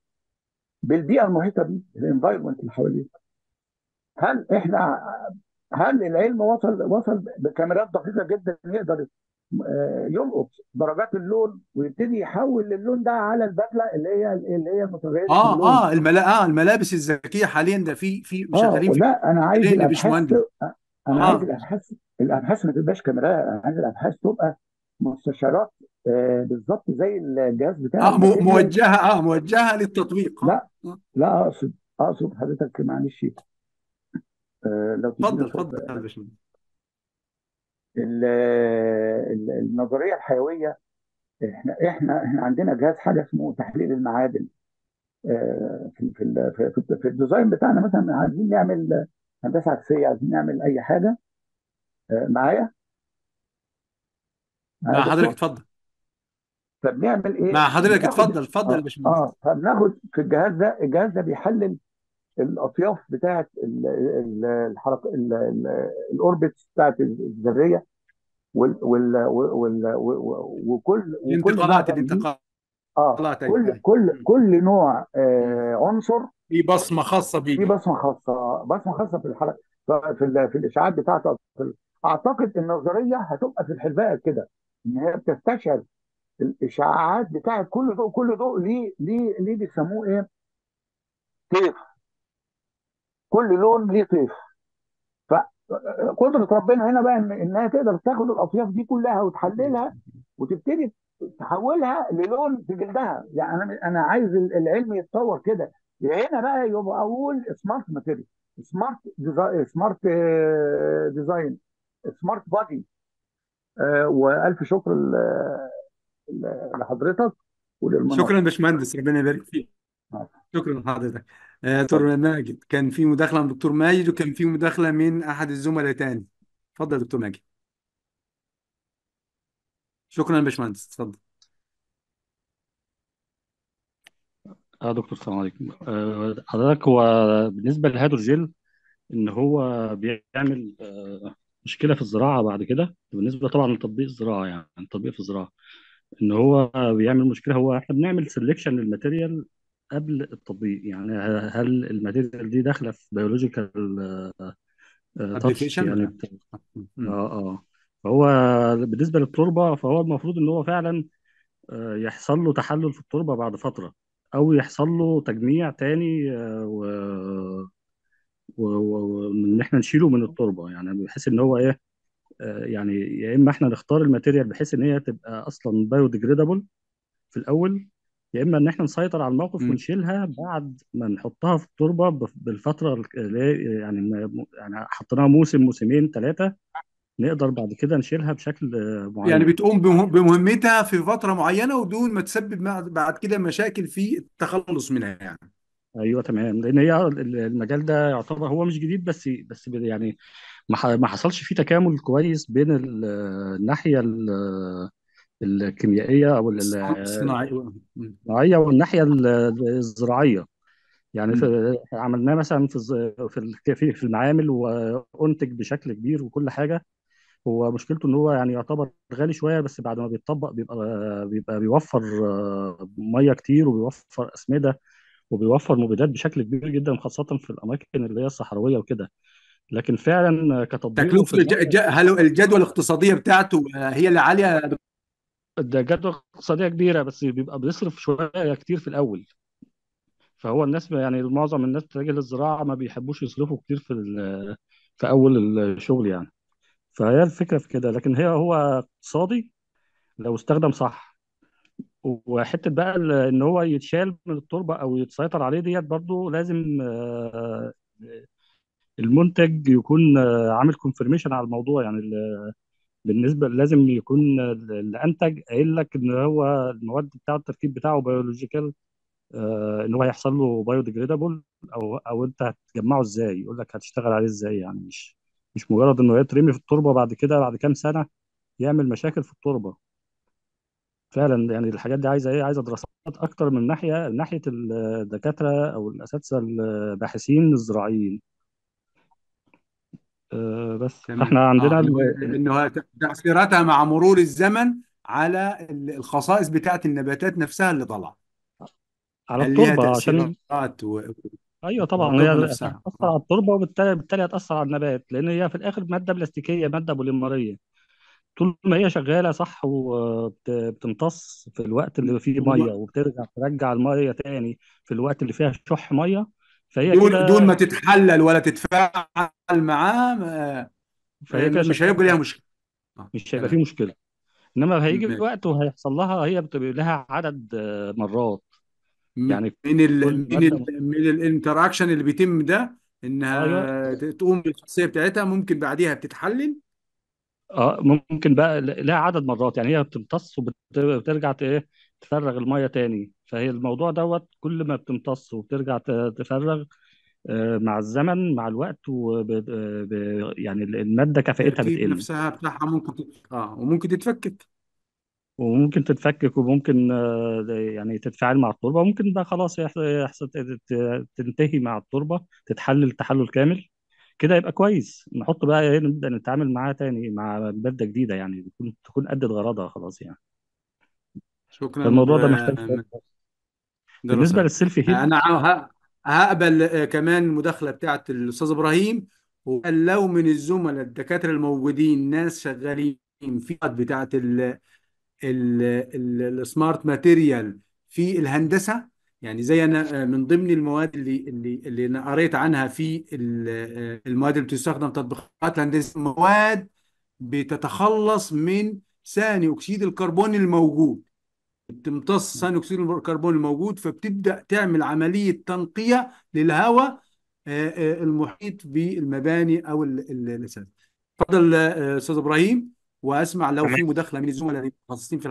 بالبيئة المحيطة بيه الانفايرمنت اللي حواليه؟ هل إحنا هل العلم وصل وصل بكاميرات دقيقة جدا يقدر آه، يلقط درجات اللون ويبتدي يحول اللون ده على البدلة اللي هي اللي هي المتغيره في آه اللون. آه الملا آه الملابس الذكية حاليا ده في في آه شغالين في لا أنا عايز الأبحاث أنا عايز آه. الابحاث الأبحاث ما تبقاش كاميرات أنا عايز الأبحاث تبقى مستشارات آه، بالظبط زي الجهاز بتاع آه موجهة آه موجهة للتطبيق. آه. لا آه. لا اقصد أقصد حضرتك معلش. آه، لو تديني اتفضل اتفضل يا باشمهندس. النظرية الحيوية إحنا إحنا إحنا عندنا جهاز حاجة اسمه تحليل المعادن. آه، في في في, في, ال design بتاعنا مثلا عايزين نعمل هندسة عكسية عايزين نعمل أي حاجة. آه، معايا؟ مع حضرتك اتفضل. فبنعمل إيه؟ مع حضرتك بناخد اتفضل اتفضل يا آه باشمهندس. آه فبناخد في الجهاز ده الجهاز ده بيحلل الأطياف ال- الحركة ال- ال- ال orbits بتاعت الذرية وال وال وال وكل الانتقالات دي آه الانتقالات كل أيوه كل. كل نوع. آه عنصر في بصمة خاصة في بيه بصمة خاصة بصمة خاصة في الحركة في في الإشعاعات بتاعته في أعتقد النظريه هتبقى في الحرباء كده إن هي بتستشعر الإشعاعات بتاعت كل ضوء كل ضوء ليه ليه ليه بيسموه إيه؟ طيف كل لون ليه طيف. فقدره ربنا هنا بقى ان إنها تقدر تاخد الأطياف دي كلها وتحللها وتبتدي تحولها للون في جلدها. يعني أنا أنا عايز العلم يتطور كده. هنا بقى يبقى أقول smart material smart design smart design smart body وألف شكر لحضرتك وللمنظمه شكرا يا باشمهندس ربنا يبارك فيك. شكرا لحضرتك. آه، دكتور ماجد كان في مداخلة من دكتور ماجد وكان في مداخلة من أحد الزملاء تاني. اتفضل يا دكتور ماجد. شكرا يا باشمهندس اتفضل. آه دكتور السلام عليكم. آه حضرتك هو بالنسبة للهيدروجيل إن هو بيعمل آه مشكلة في الزراعة بعد كده بالنسبة طبعا لتطبيق الزراعة يعني التطبيق في الزراعة. إن هو بيعمل مشكلة هو إحنا بنعمل selection لل material قبل التطبيق. يعني هل ال material دي داخلة في biological touch application يعني. آه آه. فهو بالنسبة للتربة فهو المفروض إن هو فعلا آه، يحصل له تحلل في التربة بعد فترة أو يحصل له تجميع تاني آه، و وان إحنا نشيله من التربة. يعني بحيث إن هو إيه آه، يعني يا إما إحنا نختار ال material بحيث إن هي تبقى أصلا biodegradable في الأول يا إما إن إحنا نسيطر على الموقف مم. ونشيلها بعد ما نحطها في التربة بف- بالفترة اللي هي- يعني يعني حطيناها موسم موسمين ثلاثة نقدر بعد كده نشيلها بشكل آه، يعني معين بتقوم بمه- بمهمتها في فترة معينة ودون ما تسبب مع- بعد كده مشاكل في التخلص منها يعني. أيوه تمام. لأن هي المجال ده يعتبر هو مش جديد بس بس يعني ما ح- ما حصلش فيه تكامل كويس بين ال- الناحية ال- الكيميائية أو مم. الصناعية والناحيه ال- الزراعية يعني. في عملناه مثلا في في في المعامل وأنتج بشكل كبير وكل حاجة هو مشكلته إن هو يعني يعتبر غالي شوية بس بعد ما بيتطبق بيبقى بيبقى بيوفر آه، مية كتير وبيوفر أسمدة وبيوفر مبيدات بشكل كبير جدا خاصة في الأماكن اللي هي الصحراوية وكده لكن فعلا كتطبيقه في تكلفة الج... الج... الناحيه هل الجدوى الاقتصادية بتاعته آه، هي اللي عالية ده جدوى اقتصادية كبيرة بس بيبقى بيصرف شوية كتير في الأول. فهو الناس يعني معظم الناس بتتجه للزراعة ما بيحبوش يصرفوا كتير في في أول الشغل يعني. فهي الفكرة في كده. لكن هي هو اقتصادي لو استخدم صح. وحتة بقى إن هو يتشال من التربة أو يتسيطر عليه ديت برضو لازم آه، المنتج يكون عامل confirmation على الموضوع يعني. بالنسبة لازم يكون اللي انتج قايل لك إن هو المواد بتاعه التركيب بتاعه biological إن هو هيحصل له biodegradable أو أو أنت هتجمعه إزاي يقول لك هتشتغل عليه إزاي يعني مش مش مجرد إنه يترمي في التربة بعد كده بعد كام سنة يعمل مشاكل في التربة. فعلا يعني الحاجات دي عايزة إيه؟ عايزة دراسات أكتر من ناحية ناحية الدكاترة أو الأساتذة الباحثين الزراعيين. بس. تمام. فاحنا عندنا آه انه ال- انه تأثيراتها مع مرور الزمن على ال- الخصائص بتاعت النباتات نفسها اللي طالعة. على هل ليها التربه عشان تأثيرات و- أيوه طبعا. هي والتربه نفسها؟ هتأثر على آه التربة وبالتالي بالتالي هتأثر على النبات لأن هي في الآخر مادة بلاستيكية مادة بوليمرية. طول ما هي شغالة صح وبتمتص في الوقت اللي فيه مية وما- وبترجع ترجع المية تاني في الوقت اللي فيها شح مية فهي دون دون كده ما تتحلل ولا تتفاعل معاه آه، فهي كده مش هيبقى ليها مشكلة. آه مش هيبقى تمام. مشكلة. إنما هيجي ماشي. وقت وهيحصل لها هي بتبقى لها عدد آه، مرات. يعني من ال من ال من الانتراكشن اللي بيتم ده إنها تقوم بالخاصيه بتاعتها ممكن بعديها بتتحلل. آه ممكن بقى لها عدد مرات. يعني هي بتمتص وبترجع إيه تفرغ المية تاني. فهي الموضوع دوت كل ما بتمتص وبترجع تفرغ آه، مع الزمن مع الوقت وب... ب... يعني المادة كفاءتها بتقل. نفسها بتاعها ممكن تت... آه وممكن تتفكك. وممكن تتفكك وممكن آه، يعني تتفاعل مع التربة. وممكن بقى خلاص يحصل تنتهي مع التربة تتحلل تحلل كامل. كده يبقى كويس. نحط بقى إيه نبدأ نتعامل معاها تاني مع مادة جديدة يعني تكون تكون أدت غرضها خلاص يعني. شكرا فالموضوع ده محتاج بالنسبة دراسات لل self آه، heal أنا هقبل كمان المداخله بتاعت الأستاذ إبراهيم. وقال لو من الزملاء الدكاترة الموجودين ناس شغالين في بتاعت ال ال- ال- ال smart material في الهندسة يعني زي أنا من ضمن المواد اللي اللي اللي أنا قريت عنها في ال- المواد اللي بتستخدم تطبيقات الهندسة مواد بتتخلص من ثاني أكسيد الكربون الموجود. بتمتص ثاني أكسيد الكربون الموجود فبتبدأ تعمل عملية تنقية للهواء آه، آه، المحيط بالمباني أو ال- ال- الأساس. اتفضل آه، أستاذ إبراهيم وأسمع لو في مداخلة من الزملاء المتخصصين في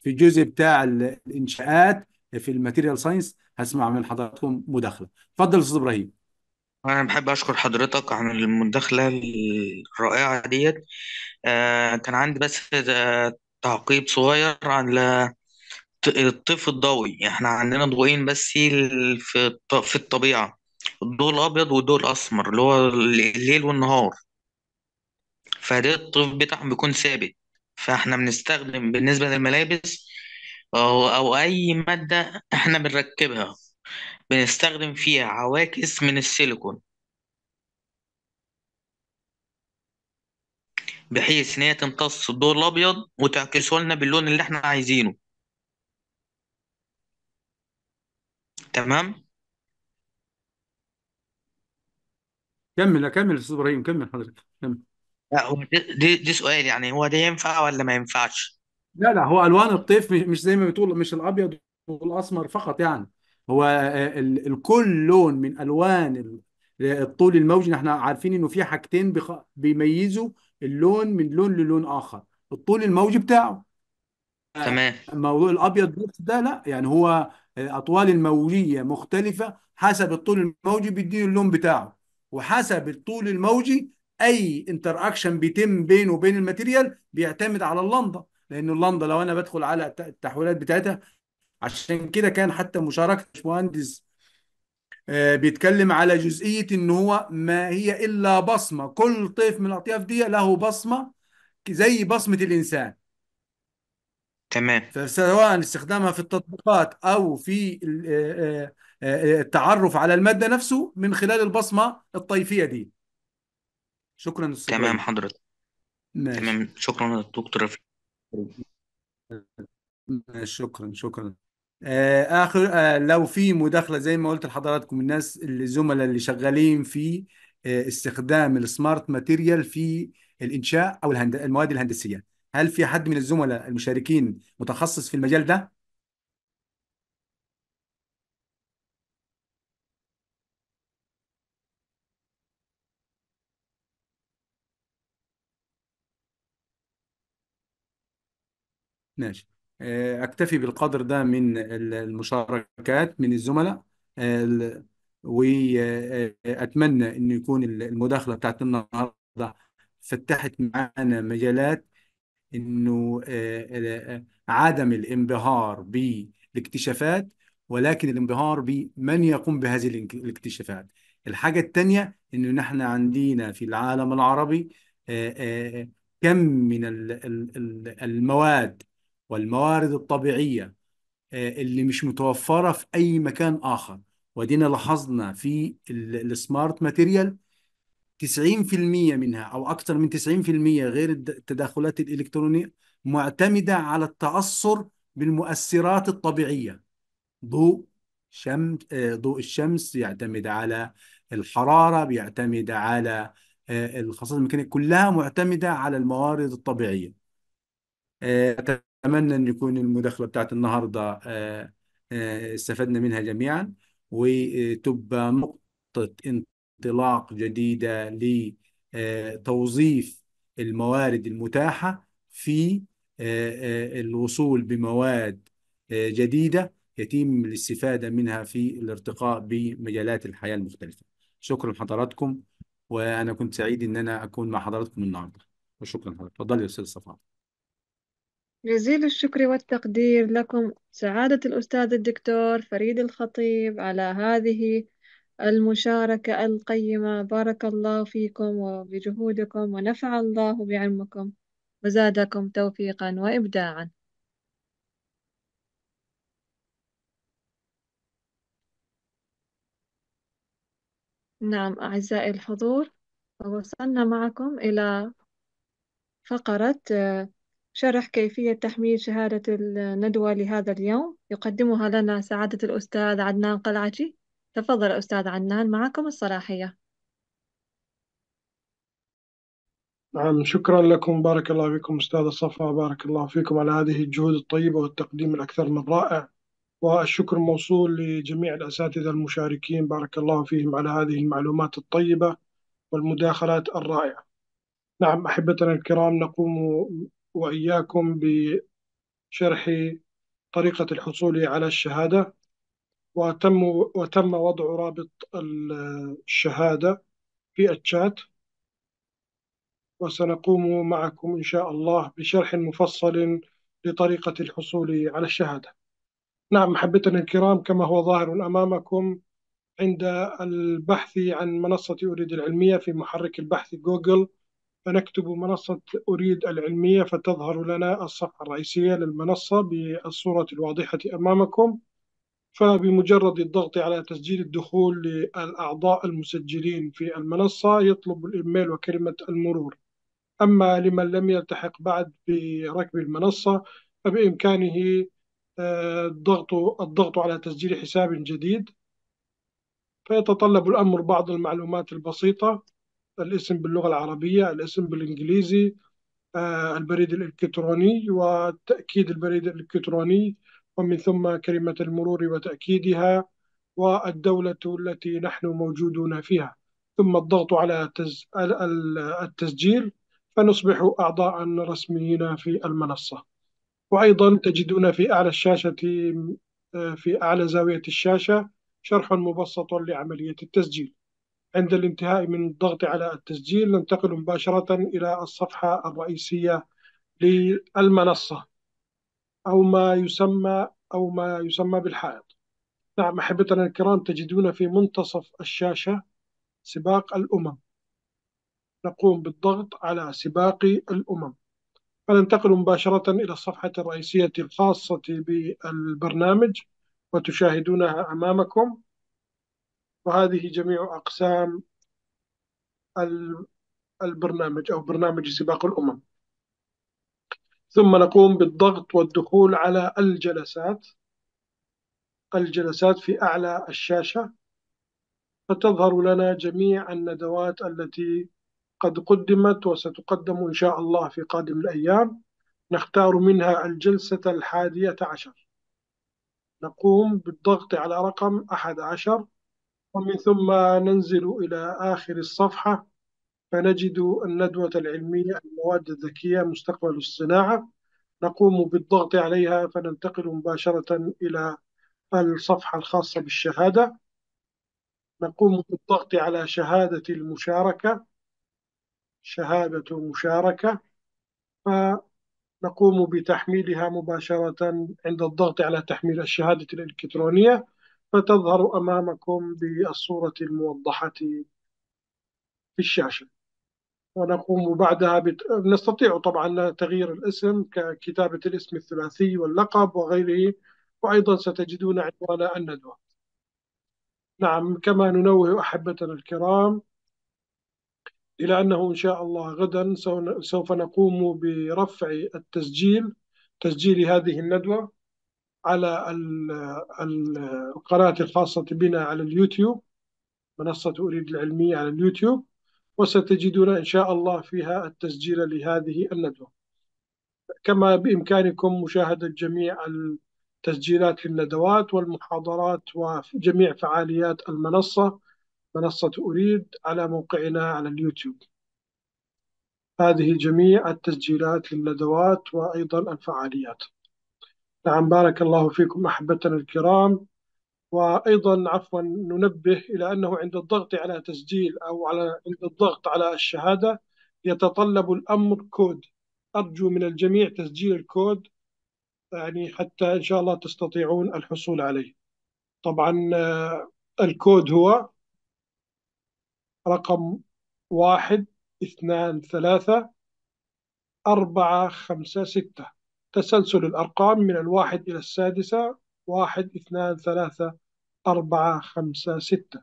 في الجزء بتاع ال- الإنشاءات في ال material science هسمع من حضراتكم مداخلة. اتفضل أستاذ إبراهيم. أنا بحب أشكر حضرتك عن المداخلة الرائعة ديت. آه كان عندي بس تعقيب صغير على الطيف الضوئي. إحنا عندنا ضوئين بس في في الطبيعة. الضوء الأبيض والضوء الأسمر اللي هو الليل والنهار. فده الطيف بتاعهم بيكون ثابت. فاحنا بنستخدم بالنسبة للملابس أو, أو أي مادة إحنا بنركبها. بنستخدم فيها عواكس من السيليكون. بحيث إن هي تمتص الضوء الأبيض وتعكسه لنا باللون اللي إحنا عايزينه. تمام؟ كمل اكمل أستاذ إبراهيم كمل حضرتك. كمل. لا هو دي, دي, سؤال يعني هو ده ينفع ولا ما ينفعش؟ لا لا هو ألوان الطيف مش مش زي ما بتقول مش الأبيض والأسمر فقط يعني. هو ال- الكل لون من ألوان ال- الطول الموجي. إحنا عارفين إنه في حاجتين بيميزوا اللون من لون للون آخر. الطول الموجي بتاعه. تمام. موضوع الأبيض بس ده لا يعني هو الاطوال الموجية مختلفة حسب الطول الموجي بيديني اللون بتاعه وحسب الطول الموجي أي interaction بيتم بينه وبين ال material بيعتمد على اللمضة لأن اللمضة لو أنا بدخل على الت- التحويلات بتاعتها عشان كده كان حتى مشاركة مهندس آه، بيتكلم على جزئية إن هو ما هي إلا بصمة. كل طيف من الأطياف دي له بصمة زي بصمة الإنسان. تمام. فسواء استخدامها في التطبيقات أو في آه، آه، آه، التعرف على المادة نفسه من خلال البصمة الطيفية دي. شكرا أستاذ تمام حضرتك. ماشي. تمام شكرا دكتور. ماشي، شكرا شكرا. آه، آخر آه، لو في مداخلة زي ما قلت لحضراتكم الناس الزملاء اللي شغالين في آه، استخدام السمارت ماتيريال في الإنشاء أو الهند... المواد الهندسية. هل في حد من الزملاء المشاركين متخصص في المجال ده؟ ماشي. آه، أكتفي بالقدر ده من ال- المشاركات من الزملاء آه، ال- وأتمنى أن يكون المداخلة بتاعت النهاردة فتحت معنا مجالات إنه آه، آه، عدم الانبهار بالاكتشافات ولكن الانبهار بمن يقوم بهذه الاكتشافات. الحاجة الثانية إنه نحن عندنا في العالم العربي آه، آه، كم من ال- ال- ال- المواد والموارد الطبيعية آه، اللي مش متوفرة في أي مكان آخر. ودينا لاحظنا في ال- السمارت ماتيريال 90% منها أو أكثر من 90% غير التداخلات الإلكترونية معتمدة على التأثر بالمؤثرات الطبيعية. ضوء شمس آه، ضوء الشمس يعتمد على الحرارة بيعتمد على آه، الخصائص الميكانيكية كلها معتمدة على الموارد الطبيعية. آه، أتمنى أن يكون المداخلة بتاعت النهاردة آه، آه، استفدنا منها جميعا وتبقى نقطة انطلاق جديدة لتوظيف الموارد المتاحة في آه، آه، الوصول بمواد آه، جديدة يتم الاستفادة منها في الارتقاء بمجالات الحياة المختلفة. شكرا لحضراتكم وأنا كنت سعيد أن أنا أكون مع حضراتكم النهاردة. وشكرا لحضرتك تفضل يا أستاذ صفاء. جزيل الشكر والتقدير لكم سعادة الأستاذ الدكتور فريد الخطيب على هذه المشاركة القيمة. بارك الله فيكم وبجهودكم ونفع الله بعلمكم. وزادكم توفيقا وإبداعا. نعم أعزائي الحضور وصلنا معكم إلى فقرة شرح كيفية تحميل شهادة الندوة لهذا اليوم. يقدمها لنا سعادة الأستاذ عدنان قلعجي. تفضل أستاذ عدنان معكم الصلاحية. نعم شكرا لكم. بارك الله فيكم أستاذ صفا. بارك الله فيكم على هذه الجهود الطيبة والتقديم الأكثر من رائع. والشكر موصول لجميع الأساتذة المشاركين. بارك الله فيهم على هذه المعلومات الطيبة والمداخلات الرائعة. نعم أحبتنا الكرام نقوم وإياكم بشرح طريقة الحصول على الشهادة. وتم وتم وضع رابط الشهادة في الشات. وسنقوم معكم إن شاء الله بشرح مفصل لطريقة الحصول على الشهادة. نعم محبتنا الكرام كما هو ظاهر أمامكم عند البحث عن منصة أريد العلمية في محرك البحث جوجل. فنكتب منصة أريد العلمية فتظهر لنا الصفحة الرئيسية للمنصة بالصورة الواضحة أمامكم. فبمجرد الضغط على تسجيل الدخول للأعضاء المسجلين في المنصة يطلب الإيميل وكلمة المرور. أما لمن لم يلتحق بعد بركب المنصة فبإمكانه آه، الضغط الضغط على تسجيل حساب جديد. فيتطلب الأمر بعض المعلومات البسيطة. الاسم باللغة العربية الاسم بالإنجليزي آه، البريد الإلكتروني وتأكيد البريد الإلكتروني ومن ثم كلمة المرور وتأكيدها والدولة التي نحن موجودون فيها. ثم الضغط على التسجيل فنصبح أعضاء رسميين في المنصة. وأيضا تجدون في أعلى الشاشة في أعلى زاوية الشاشة شرح مبسط لعملية التسجيل. عند الانتهاء من الضغط على التسجيل ننتقل مباشرة إلى الصفحة الرئيسية للمنصة أو ما يسمى أو ما يسمى بالحائط. نعم أحبتنا الكرام تجدون في منتصف الشاشة سباق الأمم. نقوم بالضغط على سباق الأمم. فننتقل مباشرة إلى الصفحة الرئيسية الخاصة بالبرنامج وتشاهدونها أمامكم. وهذه جميع أقسام البرنامج أو برنامج سباق الأمم. ثم نقوم بالضغط والدخول على الجلسات. الجلسات في أعلى الشاشة. فتظهر لنا جميع الندوات التي قد قدمت وستقدم إن شاء الله في قادم الأيام. نختار منها الجلسة الحادية عشر. نقوم بالضغط على رقم أحد عشر. ومن ثم ننزل إلى آخر الصفحة فنجد الندوة العلمية المواد الذكية مستقبل الصناعة. نقوم بالضغط عليها فننتقل مباشرة إلى الصفحة الخاصة بالشهادة. نقوم بالضغط على شهادة المشاركة. شهادة مشاركة. فنقوم بتحميلها مباشرة عند الضغط على تحميل الشهادة الإلكترونية. فتظهر أمامكم بالصورة الموضحة في الشاشة. ونقوم بعدها بت... نستطيع طبعا تغيير الاسم ككتابة الاسم الثلاثي واللقب وغيره وأيضا ستجدون عنوان الندوة. نعم كما ننوه أحبتنا الكرام إلى أنه إن شاء الله غدا سوف نقوم برفع التسجيل تسجيل هذه الندوة. على القناة الخاصة بنا على اليوتيوب منصة أريد العلمية على اليوتيوب وستجدون إن شاء الله فيها التسجيل لهذه الندوة. كما بإمكانكم مشاهدة جميع التسجيلات للندوات والمحاضرات وجميع فعاليات المنصة منصة أريد على موقعنا على اليوتيوب. هذه جميع التسجيلات للندوات وأيضا الفعاليات. نعم بارك الله فيكم أحبتنا الكرام. وأيضا عفوا ننبه إلى أنه عند الضغط على تسجيل أو على عند الضغط على الشهادة يتطلب الأمر كود. أرجو من الجميع تسجيل الكود يعني حتى إن شاء الله تستطيعون الحصول عليه. طبعا آه، الكود هو رقم واحد اثنان ثلاثة أربعة خمسة ستة. تسلسل الأرقام من الواحد إلى السادسة واحد اثنان ثلاثة أربعة خمسة ستة.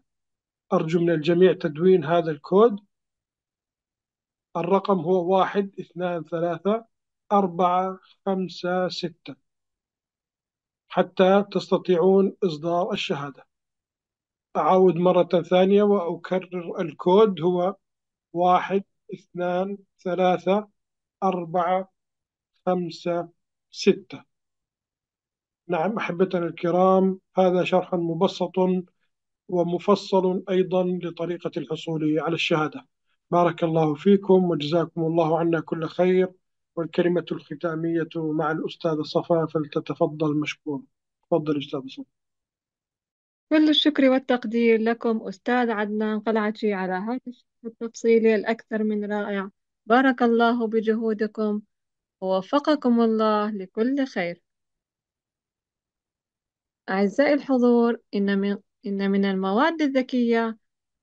أرجو من الجميع تدوين هذا الكود. الرقم هو واحد اثنان ثلاثة أربعة خمسة ستة. حتى تستطيعون إصدار الشهادة. أعود مرة ثانية وأكرر الكود. هو واحد اثنان ثلاثة أربعة خمسة ستة. نعم أحبتنا الكرام هذا شرح مبسط ومفصل أيضا لطريقة الحصول على الشهادة. بارك الله فيكم وجزاكم الله عنا كل خير والكلمة الختامية مع الأستاذ صفا فلتتفضل مشكور. تفضل أستاذ صفا. كل الشكر والتقدير لكم أستاذ عدنان قلعتي على هذا التفصيلي الأكثر من رائع. بارك الله بجهودكم ووفقكم الله لكل خير. أعزائي الحضور إن من, إن من المواد الذكية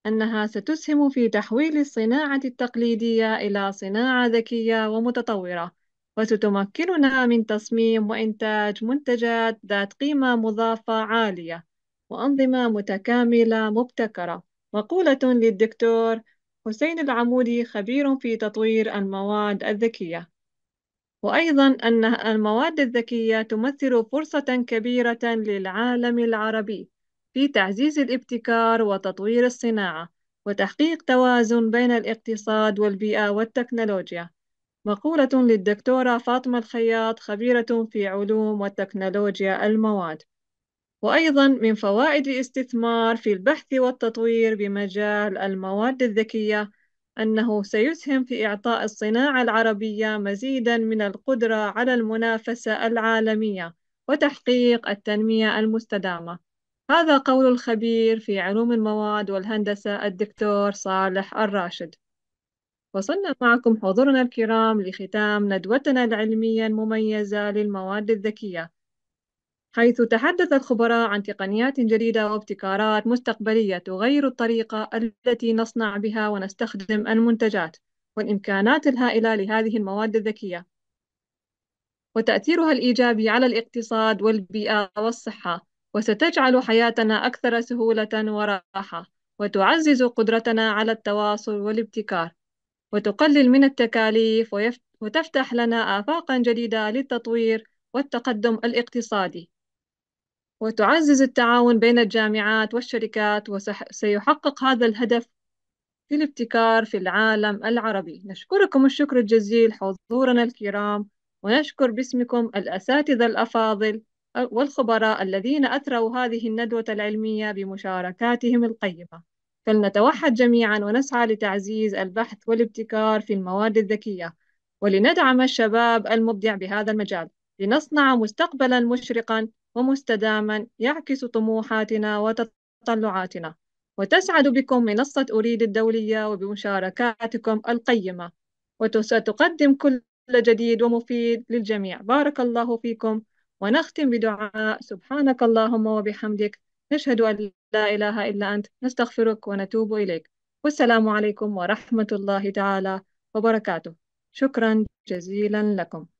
أنها ستسهم في تحويل الصناعة التقليدية إلى صناعة ذكية ومتطورة وستمكننا من تصميم وإنتاج منتجات ذات قيمة مضافة عالية وأنظمة متكاملة مبتكرة. مقولة للدكتور حسين العمودي خبير في تطوير المواد الذكية. وأيضا أن المواد الذكية تمثل فرصة كبيرة للعالم العربي في تعزيز الابتكار وتطوير الصناعة وتحقيق توازن بين الاقتصاد والبيئة والتكنولوجيا. مقولة للدكتورة فاطمة الخياط خبيرة في علوم وتكنولوجيا المواد. وأيضا من فوائد الاستثمار في البحث والتطوير بمجال المواد الذكية أنه سيسهم في إعطاء الصناعة العربية مزيدا من القدرة على المنافسة العالمية وتحقيق التنمية المستدامة. هذا قول الخبير في علوم المواد والهندسة الدكتور صالح الراشد. وصلنا معكم حضورنا الكرام لختام ندوتنا العلمية المميزة للمواد الذكية. حيث تحدث الخبراء عن تقنيات جديدة وابتكارات مستقبلية تغير الطريقة التي نصنع بها ونستخدم المنتجات والإمكانات الهائلة لهذه المواد الذكية. وتأثيرها الإيجابي على الاقتصاد والبيئة والصحة وستجعل حياتنا أكثر سهولة وراحة وتعزز قدرتنا على التواصل والابتكار وتقلل من التكاليف وتفتح لنا آفاقا جديدة للتطوير والتقدم الاقتصادي. وتعزز التعاون بين الجامعات والشركات وسيحقق هذا الهدف في الابتكار في العالم العربي. نشكركم الشكر الجزيل حضورنا الكرام ونشكر باسمكم الأساتذة الأفاضل والخبراء الذين أثروا هذه الندوة العلمية بمشاركاتهم القيمة. فلنتوحد جميعا ونسعى لتعزيز البحث والابتكار في المواد الذكية ولندعم الشباب المبدع بهذا المجال. لنصنع مستقبلا مشرقا ومستداما يعكس طموحاتنا وتطلعاتنا. وتسعد بكم منصة أريد الدولية وبمشاركاتكم القيمة. وستقدم كل جديد ومفيد للجميع. بارك الله فيكم. ونختم بدعاء. سبحانك اللهم وبحمدك. نشهد أن لا إله إلا أنت. نستغفرك ونتوب إليك. والسلام عليكم ورحمة الله تعالى وبركاته. شكرا جزيلا لكم.